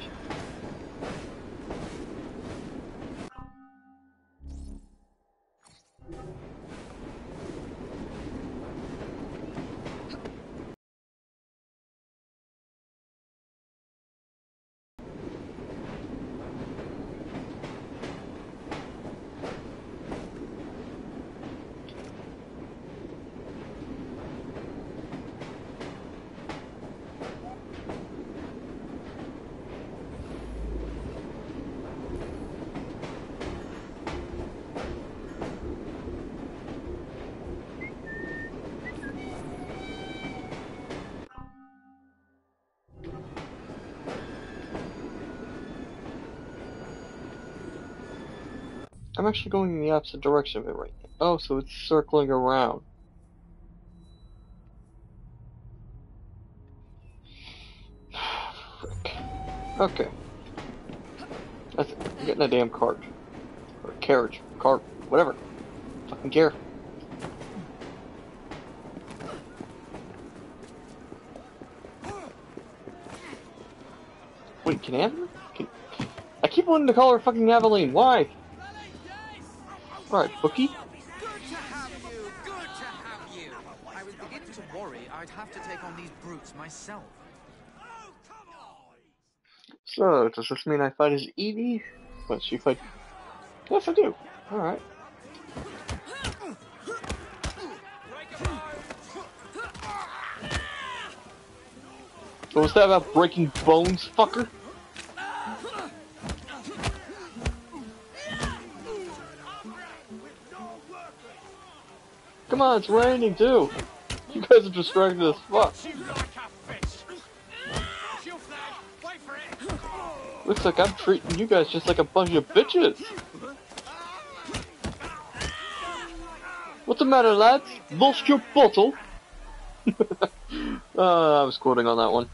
Speaker 1: I'm actually going in the opposite direction of it right now. Oh, so it's circling around. Frick. Okay. That's it. I'm getting a damn cart. Or carriage. Cart. Whatever. Fucking care. Wait, can Aveline? Can... I keep wanting to call her fucking Aveline. Why?
Speaker 19: Have you. I was beginning to worry I'd have to take on these brutes myself.
Speaker 1: Oh, so, does this mean I fight as Evie? What, she fight? Yes, I do. Alright. What was that about breaking bones, fucker? Come on, it's raining too. You guys are distracted as fuck. Looks like I'm treating you guys just like a bunch of bitches. What's the matter, lads? Lost your bottle? uh, I was quoting on that one.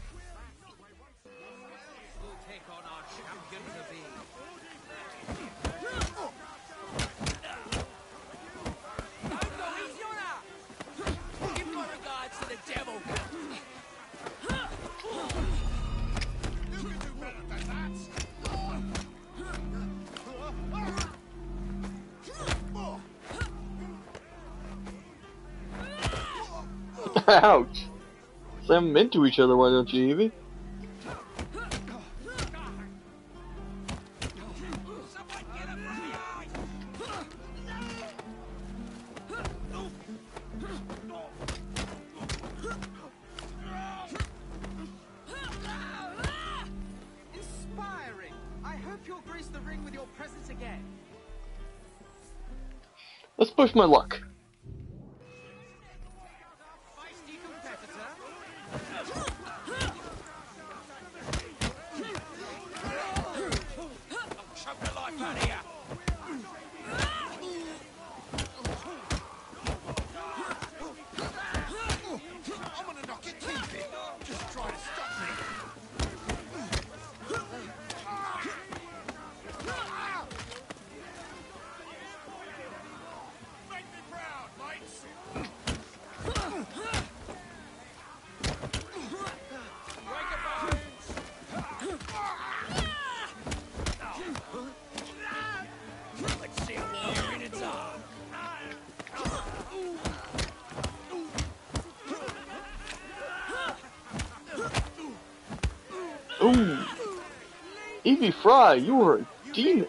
Speaker 1: Ouch! Slam them into each other, why don't you, Evie?
Speaker 19: Inspiring. I
Speaker 16: Frye, you are a
Speaker 1: demon!
Speaker 19: Your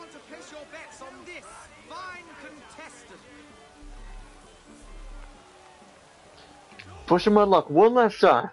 Speaker 19: bets on
Speaker 1: luck one last time.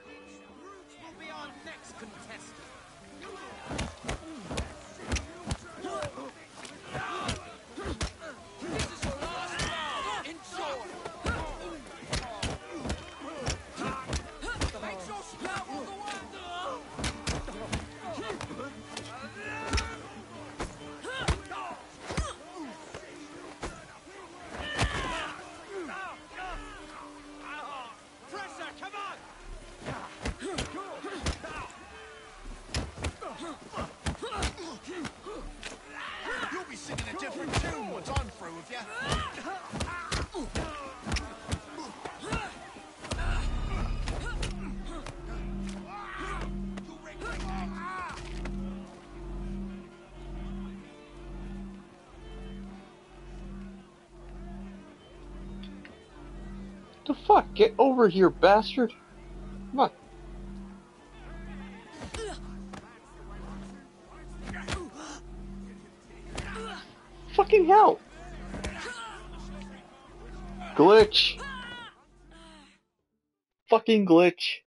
Speaker 1: Get over here, bastard! Come on. Fucking hell! Glitch! Fucking glitch.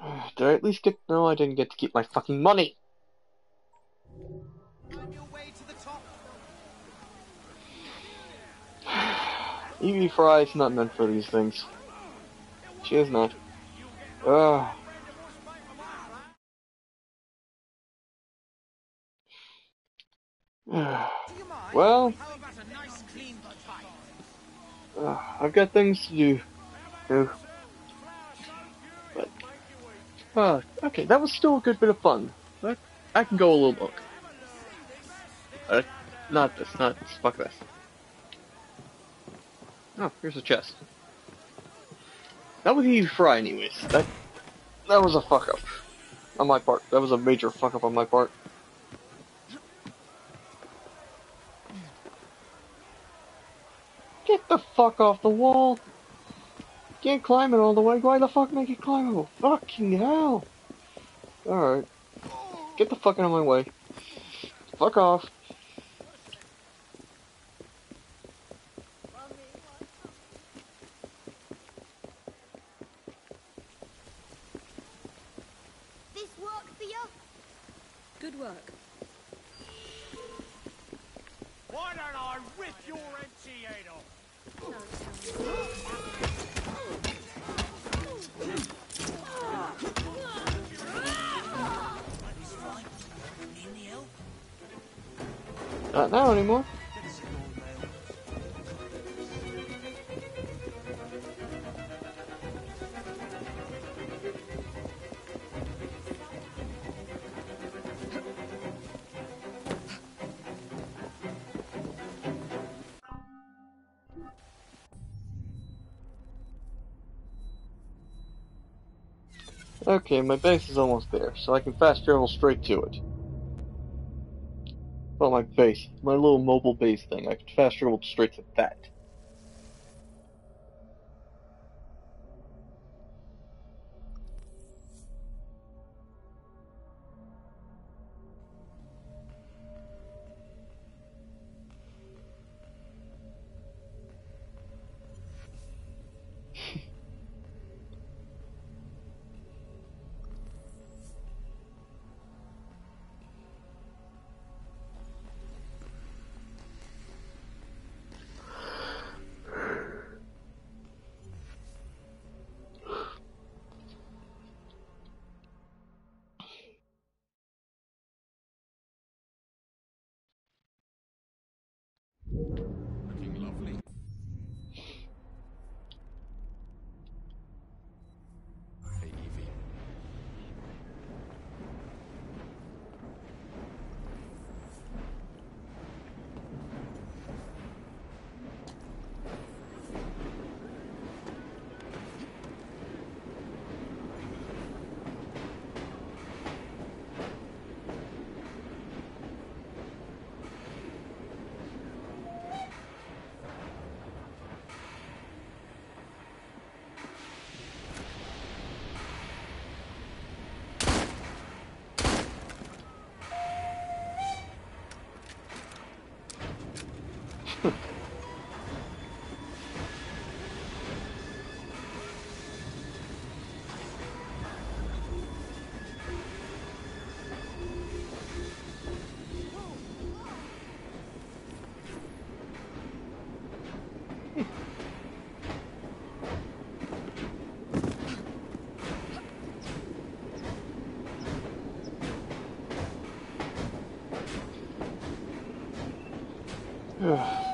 Speaker 1: Did I at least get... No, I didn't get to keep my fucking money! Evie Frye's not meant for these things. She is not. Ugh. well, uh, I've got things to do. But, uh, okay, that was still a good bit of fun. But I can go a little longer. Uh, not this, not this, fuck this. Oh, here's a chest. That was Evie Frye anyways. That, that was a fuck up. On my part. That was a major fuck up on my part. Get the fuck off the wall! Can't climb it all the way. Why the fuck make it climbable? Fucking hell! Alright. Get the fuck out of my way. Fuck off. Not now anymore. Okay, my base is almost there, so I can fast travel straight to it. Well, my base, my little mobile base thing, I can fast travel straight to that.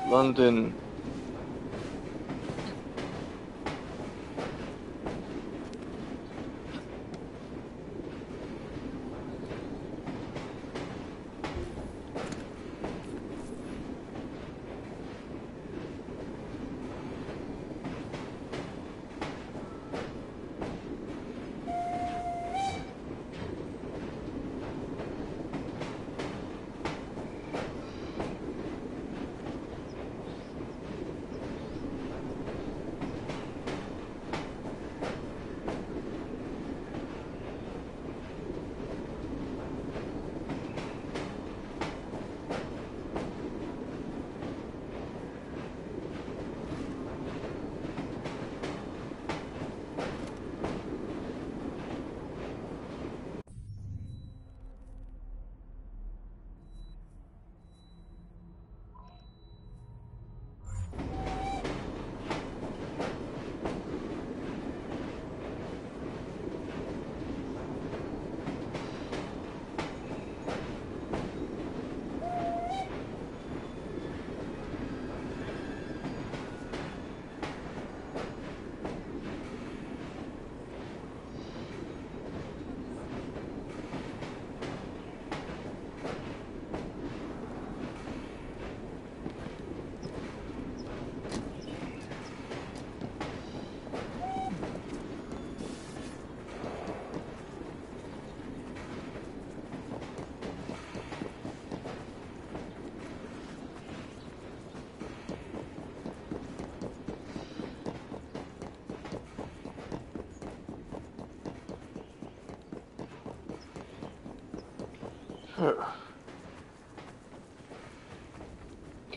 Speaker 10: London.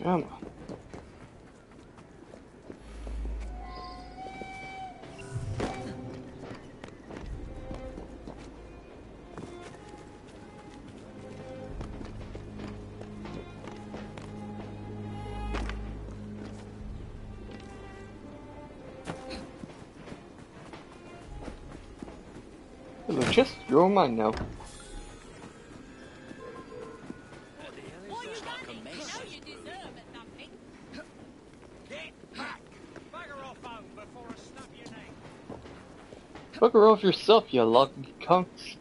Speaker 1: Come on. You're all mine now. Bugger off yourself, you lucky cunts.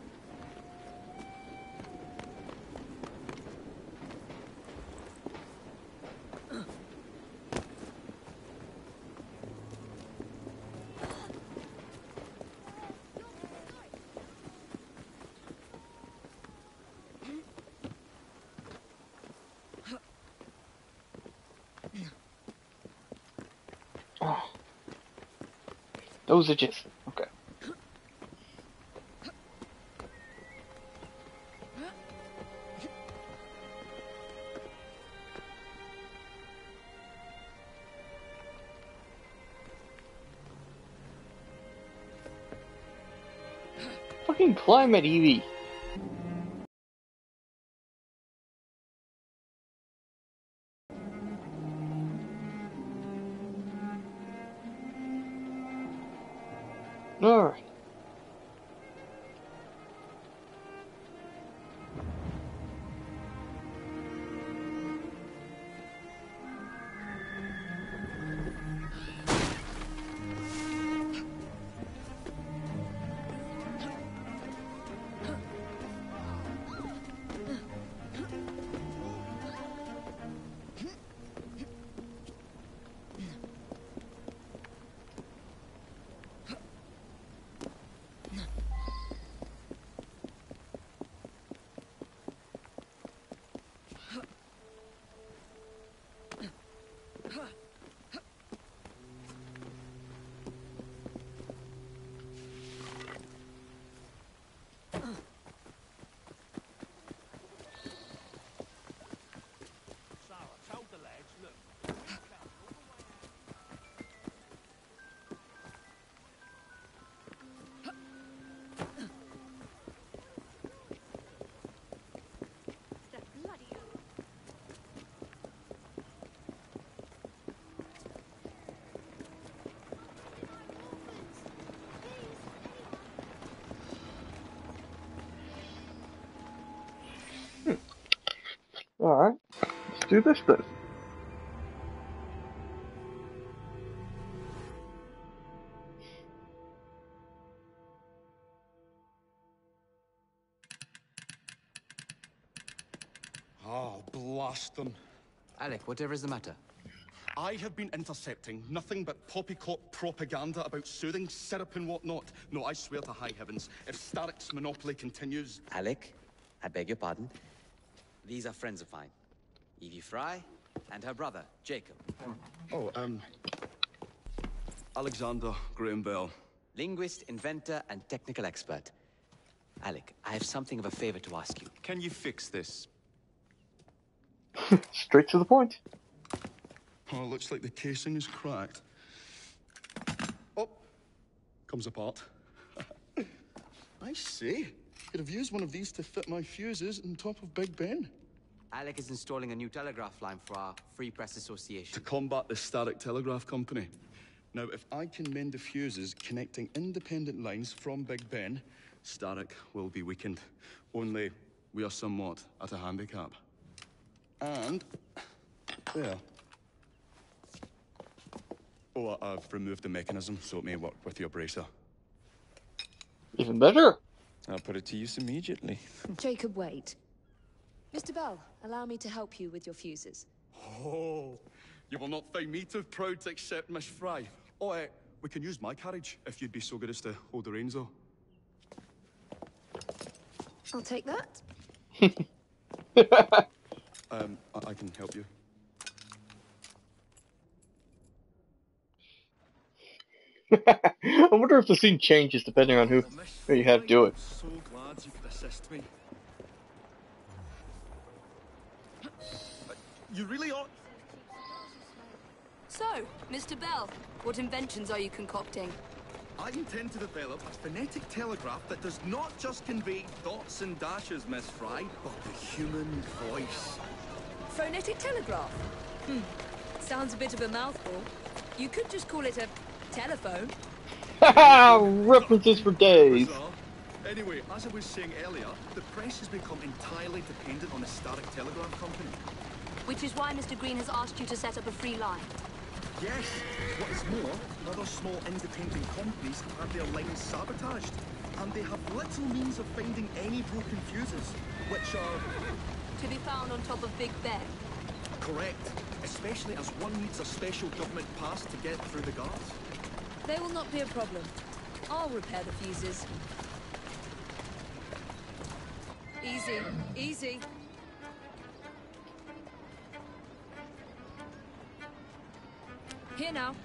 Speaker 1: Oh. Those are just climate, Evie. Alright. Alright. Let's do this then.
Speaker 4: Oh, blast them.
Speaker 2: Alec, whatever is the matter?
Speaker 4: I have been intercepting nothing but poppycock propaganda about soothing syrup and whatnot. No, I swear to high heavens, if Starrick's monopoly continues...
Speaker 2: Alec, I beg your pardon. These are friends of mine. Evie Frye and her brother, Jacob.
Speaker 4: Oh, um... Alexander Graham Bell.
Speaker 2: Linguist, inventor, and technical expert. Alec, I have something of a favor to ask you.
Speaker 10: Can you fix this?
Speaker 1: Straight to the point.
Speaker 4: Oh, looks like the casing is cracked. Oh, comes apart. I see. Could have used one of these to fit my fuses on top of Big Ben.
Speaker 2: Alec is installing a new telegraph line for our Free Press Association.
Speaker 4: To combat the Starrick Telegraph Company. Now, if I can mend the fuses connecting independent lines from Big Ben, Starrick will be weakened. Only we are somewhat at a handicap. And there. Oh, I- I've removed the mechanism so it may work with your bracer.
Speaker 1: Even better.
Speaker 10: I'll put it to use immediately.
Speaker 3: Jacob, wait. Mr. Bell, allow me to help you with your fuses.
Speaker 4: Oh, you will not find me too proud to accept Miss Frye. Oh, uh, we can use my carriage if you'd be so good as to hold the reins, though.
Speaker 3: I'll take that.
Speaker 4: Um, I, I can help you.
Speaker 1: I wonder if the scene changes depending on who, who you have do it.
Speaker 4: So glad you could assist me.
Speaker 20: You really ought.
Speaker 3: So, Mr. Bell, what inventions are you concocting?
Speaker 4: I intend to develop a phonetic telegraph that does not just convey dots and dashes, Miss Frye, but the human voice.
Speaker 3: Phonetic telegraph? Hmm. Sounds a bit of a mouthful. You could just call it a telephone.
Speaker 1: Haha! References for days.
Speaker 4: Anyway, as I was saying earlier, the press has become entirely dependent on the Starrick Telegraph Company.
Speaker 3: Which is why Mr. Green has asked you to set up a free line.
Speaker 4: Yes, what is more, other small independent companies have their lines sabotaged, and they have little means of finding any broken fuses, which are
Speaker 3: To be found on top of Big Ben.
Speaker 4: correct, especially as one needs a special government pass to get through the guards.
Speaker 3: They will not be a problem. I'll repair the fuses. Easy, easy. Here now.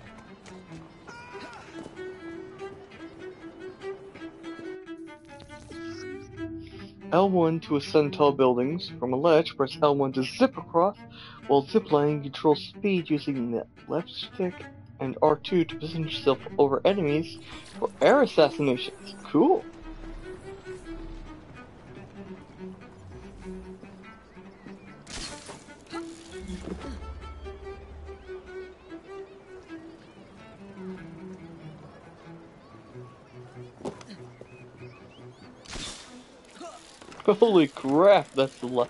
Speaker 1: L1 to ascend tall buildings. From a ledge, press L1 to zip across, while ziplining control speed using the left stick and R2 to position yourself over enemies for air assassinations. Cool. Holy crap, that's a lot.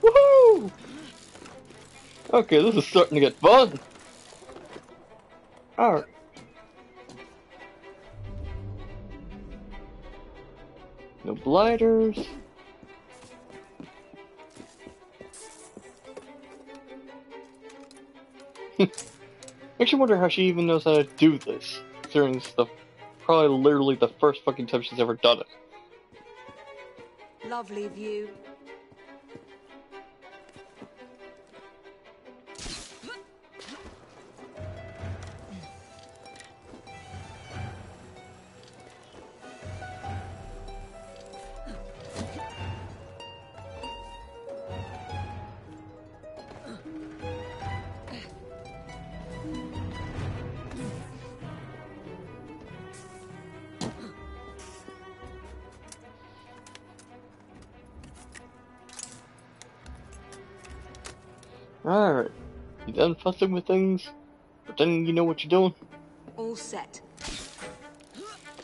Speaker 1: Woohoo! Okay, this is starting to get fun. Alright. No blighters. Makes you wonder how she even knows how to do this, considering this is the probably literally the first fucking time she's ever done it.
Speaker 3: Lovely view.
Speaker 1: Done fussing with things? Pretending you know what you're doing?
Speaker 3: All set.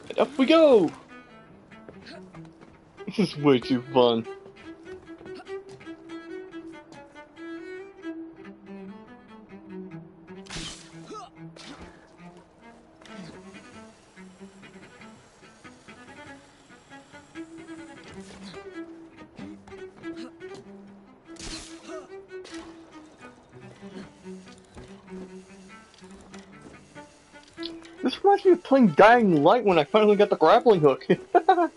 Speaker 1: And up we go! This is way too fun. Playing Dying Light when I finally got the grappling hook.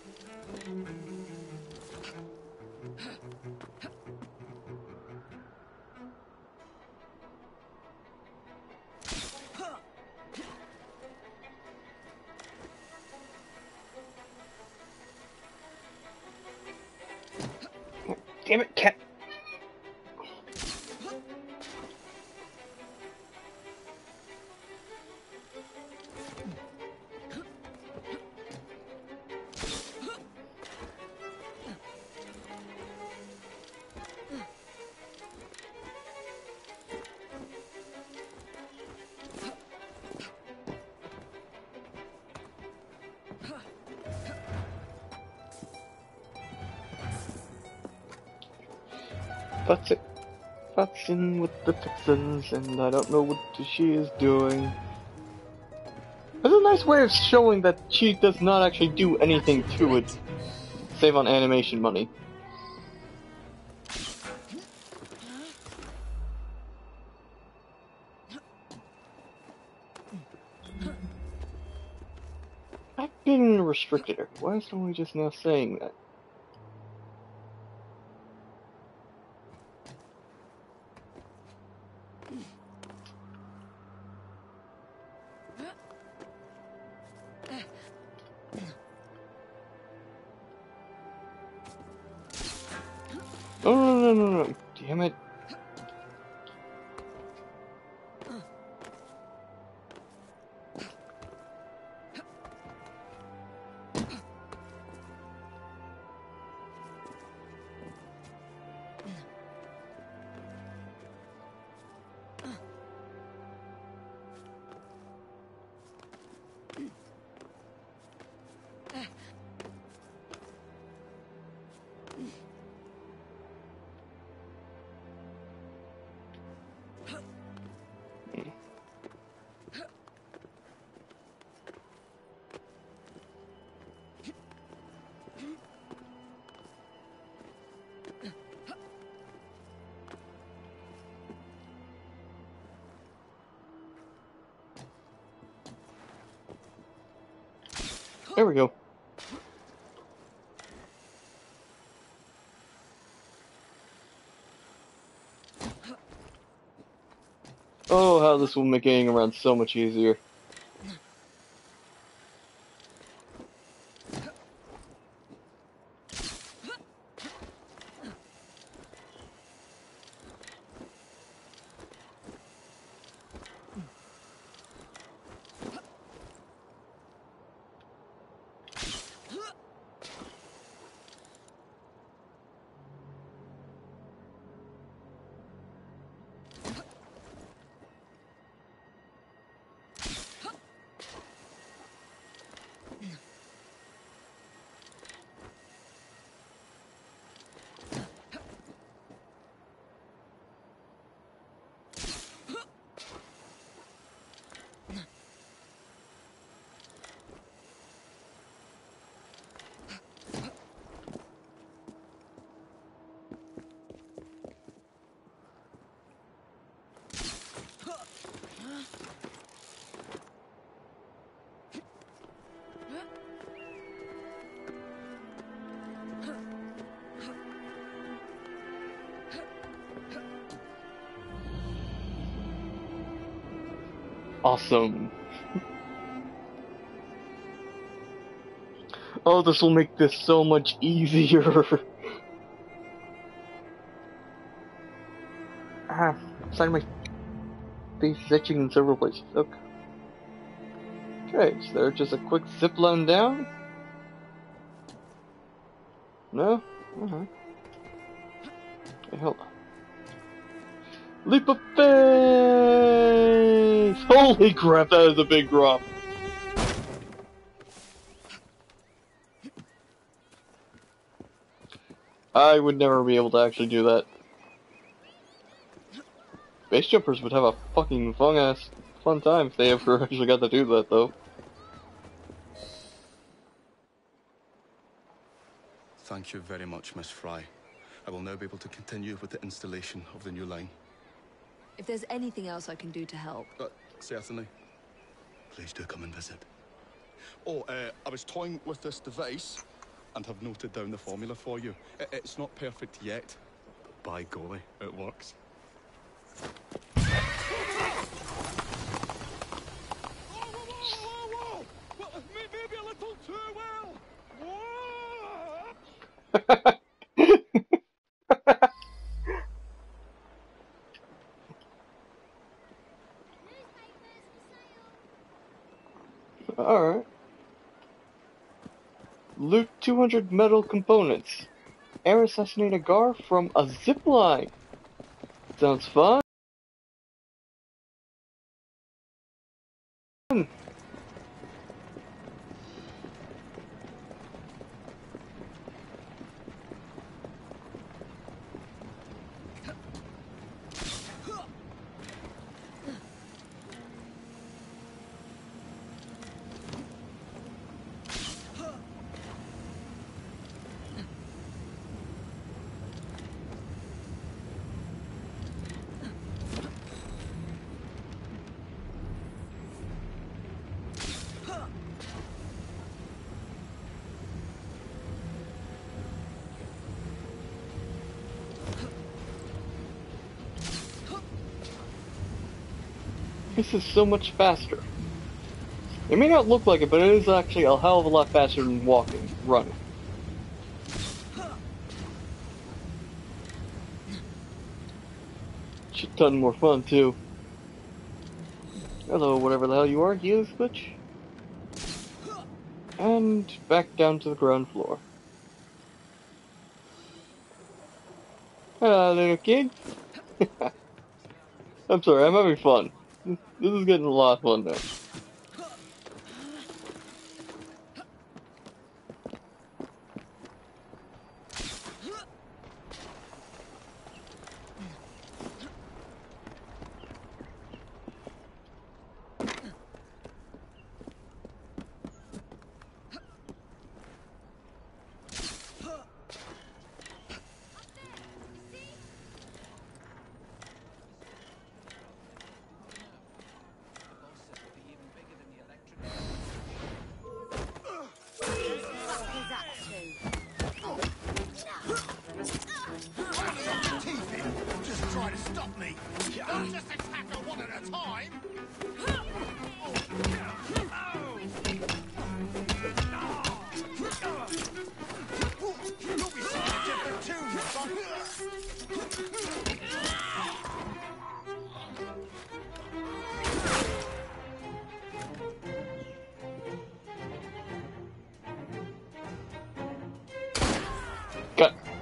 Speaker 1: Damn it, cat. With the Texans, and I don't know what she is doing. That's a nice way of showing that she does not actually do anything to it. Save on animation money. I've been restricted. Why is someone just now saying that? Oh, how this will make getting around so much easier. Awesome. oh, this will make this so much easier. ah, side my face is itching in several places. Okay. Okay, so there's just a quick zip line down. No? Uh-huh. Okay, hold on. Leap of faith! Holy crap, that is a big drop. I would never be able to actually do that. Base jumpers would have a fucking fun ass fun time if they ever actually got to do that though.
Speaker 4: Thank you very much, Miss Frye. I will now be able to continue with the installation of the new line.
Speaker 3: If there's anything else I can do to help.
Speaker 4: Uh, certainly. Please do come and visit. Oh, uh, I was toying with this device and have noted down the formula for you. I it's not perfect yet, but by golly, it works.
Speaker 21: Maybe a little too well.
Speaker 1: Alright. Loot 200 metal components. Air assassinate a guard from a zip line. Sounds fun. This is so much faster. It may not look like it, but it is actually a hell of a lot faster than walking, running. Shit ton more fun, too. Hello, whatever the hell you are, you bitch. And back down to the ground floor. Hello, little kid. I'm sorry, I'm having fun. This is getting a lot of fun now.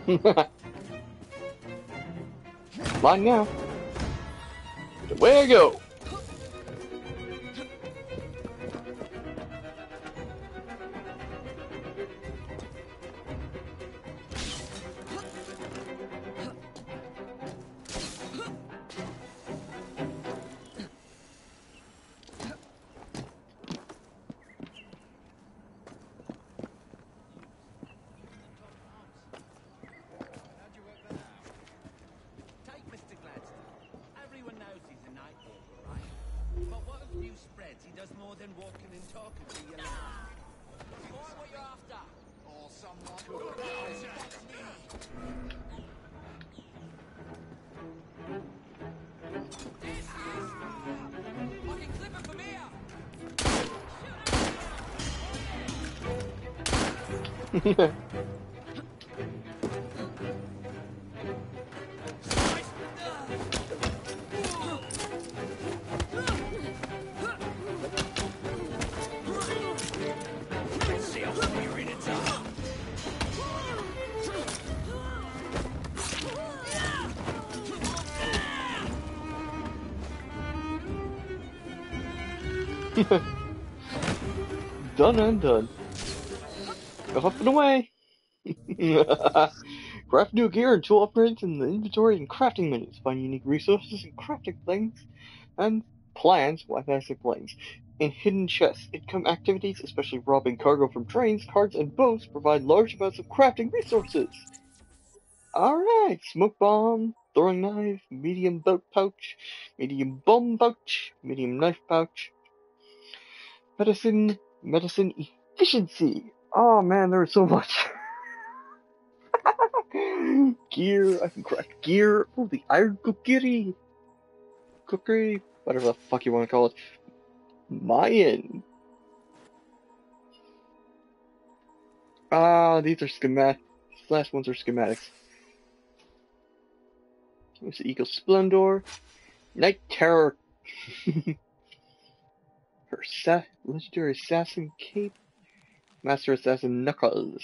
Speaker 1: Mine now. Away I go. Done and done. Up and away. Craft new gear and tool upgrades in the inventory and crafting menus. Find unique resources and crafting things and plans, why I say planes, in hidden chests. Income activities, especially robbing cargo from trains, carts, and boats, provide large amounts of crafting resources. Alright, smoke bomb, throwing knife, medium boat pouch, medium bomb pouch, medium knife pouch, medicine, medicine efficiency. Oh man, there's so much. gear, I can craft gear. Oh, the iron Kukri. Kukri, whatever the fuck you want to call it. Mayan. Ah, these are schematics. These last ones are schematics. There's the Eagle Splendor. Night Terror. Her sa- legendary assassin cape. Master Assassin Knuckles.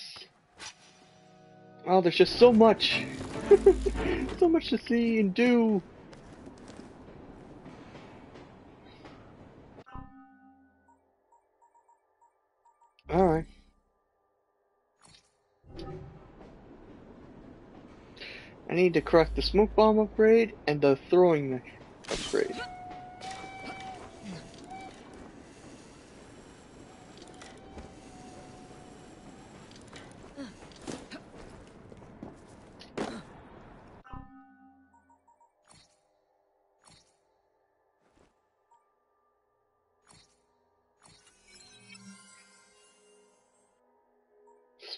Speaker 1: Oh, there's just so much. so much to see and do. Alright. I need to craft the smoke bomb upgrade and the throwing upgrade.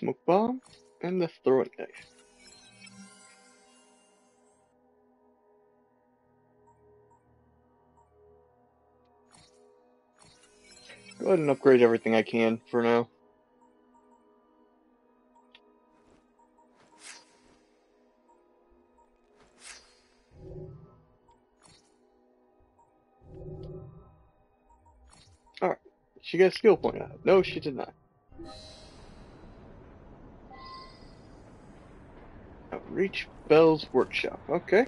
Speaker 1: Smoke bomb and the throwing knife. Go ahead and upgrade everything I can for now. Alright. She got a skill point out. No, she did not. Reach Bell's workshop. Okay.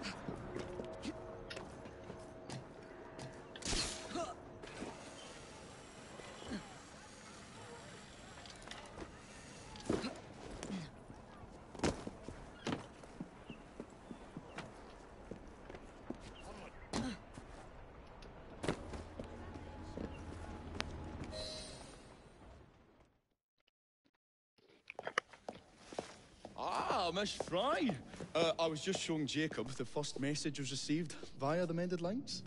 Speaker 4: Ah, Miss Frye. Uh, I was just showing Jacob the first message was received via the mended lines.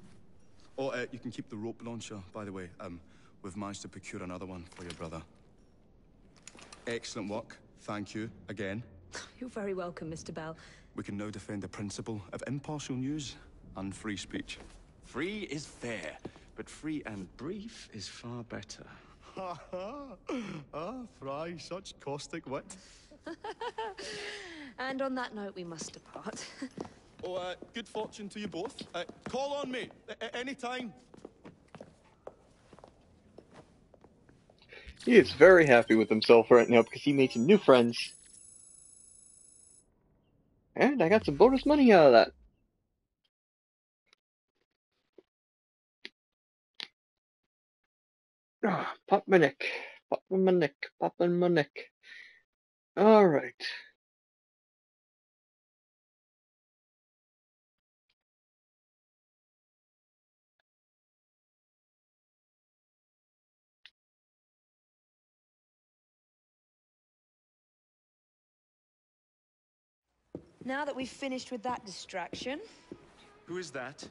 Speaker 4: Oh, uh, you can keep the rope launcher, by the way. Um, we've managed to procure another one for your brother. Excellent work. Thank you again.
Speaker 3: You're very welcome, Mr. Bell.
Speaker 4: We can now defend the principle of impartial news and free speech.
Speaker 10: Free is fair, but free and brief is far better.
Speaker 4: Ha ha! Ah, Frye, such caustic wit.
Speaker 3: and on that note, we must depart.
Speaker 4: Oh, uh, good fortune to you both. Uh, call on me a- any time.
Speaker 1: He is very happy with himself right now because he made some new friends. And I got some bonus money out of that. Ah, pop my neck. Pop my neck. Pop my neck. Alright.
Speaker 3: Now that we've finished with that distraction,
Speaker 10: Who is that?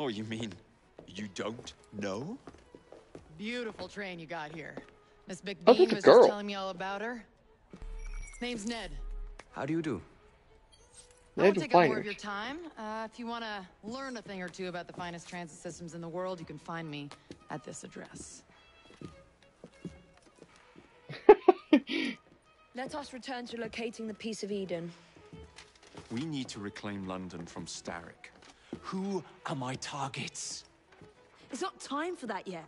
Speaker 10: Oh, you mean you don't know?
Speaker 20: Beautiful train you got here. Miss
Speaker 10: Oh,
Speaker 20: MacBean
Speaker 10: that's
Speaker 20: was just telling me all about her. His name's Ned.
Speaker 2: How do you do?
Speaker 20: I won't take up more of your time. Uh, if you want to learn a thing or two about the finest transit systems in the world, you can find me at this address.
Speaker 3: Let us return to locating the piece of Eden.
Speaker 10: We need to reclaim London from Starrick. Who are my targets?
Speaker 3: It's not time for that yet.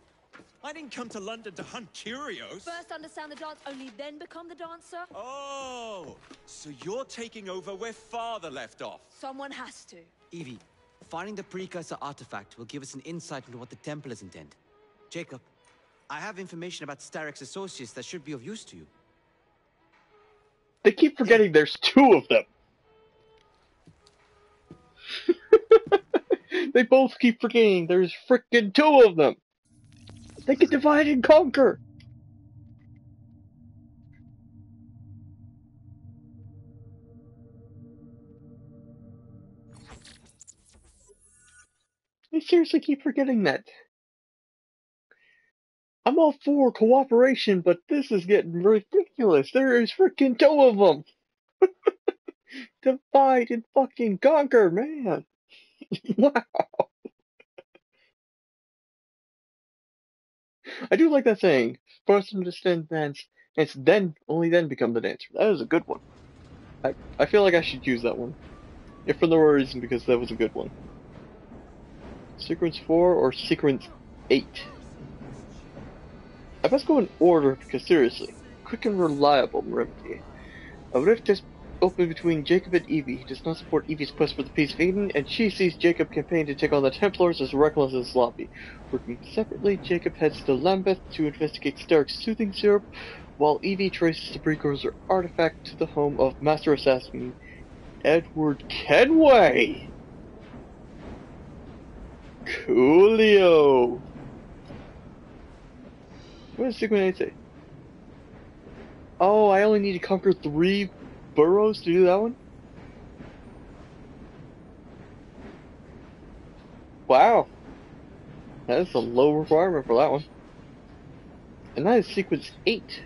Speaker 7: I didn't come to London to hunt curios.
Speaker 6: First understand the dance, only then become the dancer?
Speaker 7: Oh, so you're taking over where father left off.
Speaker 6: Someone has to.
Speaker 2: Evie, finding the precursor artifact will give us an insight into what the Templars intend. Jacob, I have information about Starrick's associates that should be of use to you.
Speaker 1: They keep forgetting there's two of them. they both keep forgetting there's frickin' two of them. They can divide and conquer. They seriously keep forgetting that. I'm all for cooperation, but this is getting ridiculous. There is freaking two of them. Divide and fucking conquer, man. wow. I do like that saying. First understand dance, and it's then, only then become the dancer. That is a good one. I, I feel like I should use that one. If for no reason, because that was a good one. Sequence 4 or Sequence 8? I must go in order because seriously, quick and reliable remedy. A rift has opened between Jacob and Evie. He does not support Evie's quest for the Piece of Eden, and she sees Jacob campaign to take on the Templars as reckless and sloppy. Working separately, Jacob heads to Lambeth to investigate Starrick's soothing syrup, while Evie traces the precursor artifact to the home of Master Assassin Edward Kenway. Coolio. What does Sequence 8 say? Oh, I only need to conquer three boroughs to do that one? Wow. That is a low requirement for that one. And that is sequence 8.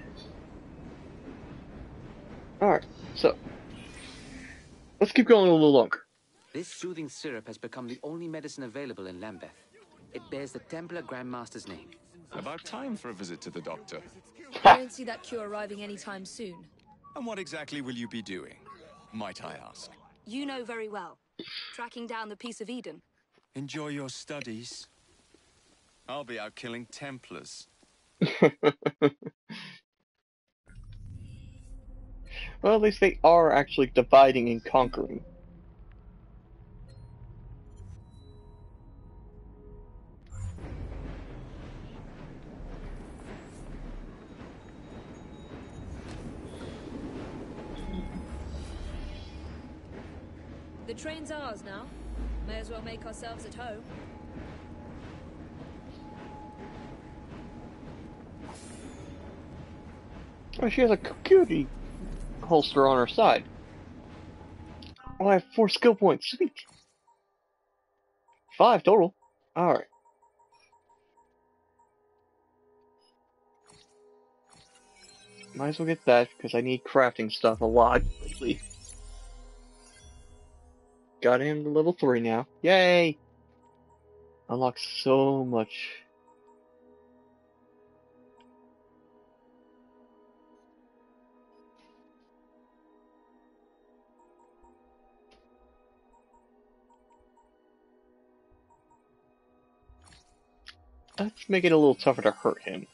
Speaker 1: Alright, so. Let's keep going a little longer.
Speaker 2: This soothing syrup has become the only medicine available in Lambeth. It bears the Templar Grandmaster's name.
Speaker 10: About time for a visit to the doctor.
Speaker 6: I don't see that cure arriving anytime soon.
Speaker 10: And what exactly will you be doing, might I ask?
Speaker 6: You know very well. Tracking down the piece of Eden.
Speaker 10: Enjoy your studies. I'll be out killing Templars.
Speaker 1: Well, at least they are actually dividing and conquering.
Speaker 6: Train's ours now. May as well make ourselves at home.
Speaker 1: Oh, she has a cutie holster on her side. Oh, I have four skill points. Sweet. Five total. Alright. Might as well get that, because I need crafting stuff a lot lately. Got him to level 3 now. Yay! Unlocks so much. Let's make it a little tougher to hurt him.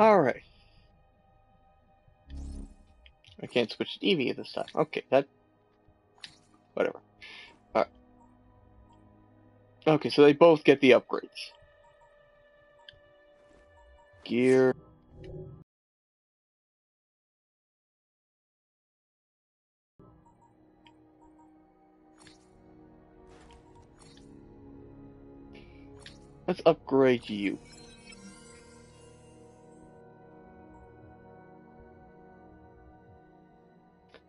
Speaker 1: Alright. I can't switch to Evie this time. Okay, that... Whatever. Alright. Okay, so they both get the upgrades. Gear... Let's upgrade you.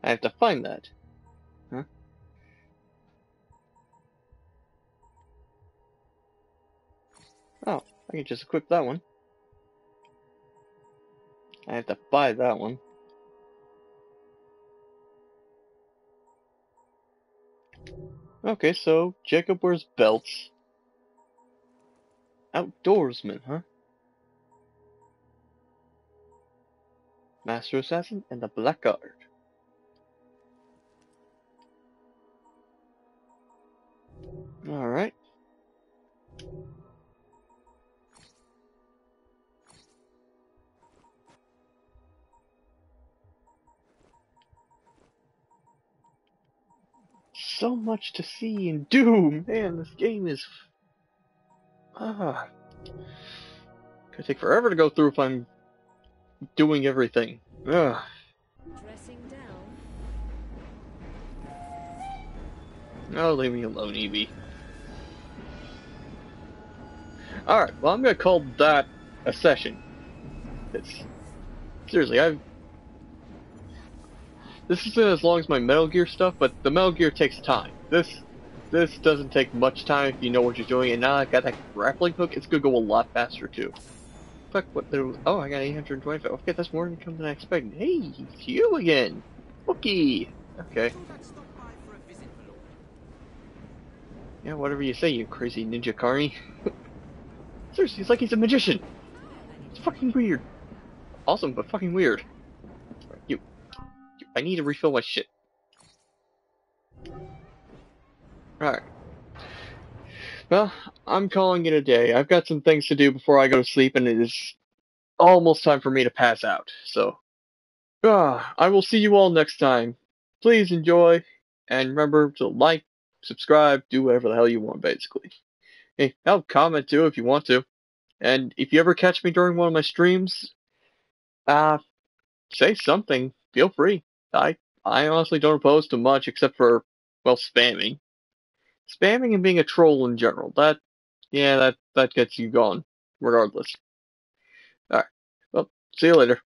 Speaker 1: I have to find that. Huh? Oh, I can just equip that one. I have to buy that one. Okay, so Jacob wears belts. Outdoorsman, huh? Master Assassin and the Blackguard. Alright. So much to see and do, man, this game is... Ah. Could take forever to go through if I'm doing everything. Ugh.
Speaker 6: Dressing down.
Speaker 1: Oh, leave me alone, Evie. Alright, well, I'm gonna call that a session. It's. Seriously, I've. This isn't as long as my Metal Gear stuff, but the Metal Gear takes time. This. This doesn't take much time if you know what you're doing, and now I've got that grappling hook, it's gonna go a lot faster too. Fuck, what there was. Oh, I got 825. Okay, that's more income than I expected. Hey, it's you again! Wookie! Okay. Yeah, whatever you say, you crazy ninja Carney. Seriously, it's like he's a magician. It's fucking weird. Awesome, but fucking weird. You, I need to refill my shit. Alright. Well, I'm calling it a day. I've got some things to do before I go to sleep, and it is almost time for me to pass out. So, ah, I will see you all next time. Please enjoy, and remember to like, subscribe, do whatever the hell you want, basically. Hey, help comment too if you want to. And if you ever catch me during one of my streams, uh, say something. Feel free. I I honestly don't oppose to much except for well spamming. Spamming and being a troll in general. That yeah, that that gets you gone, regardless. Alright. Well, see you later.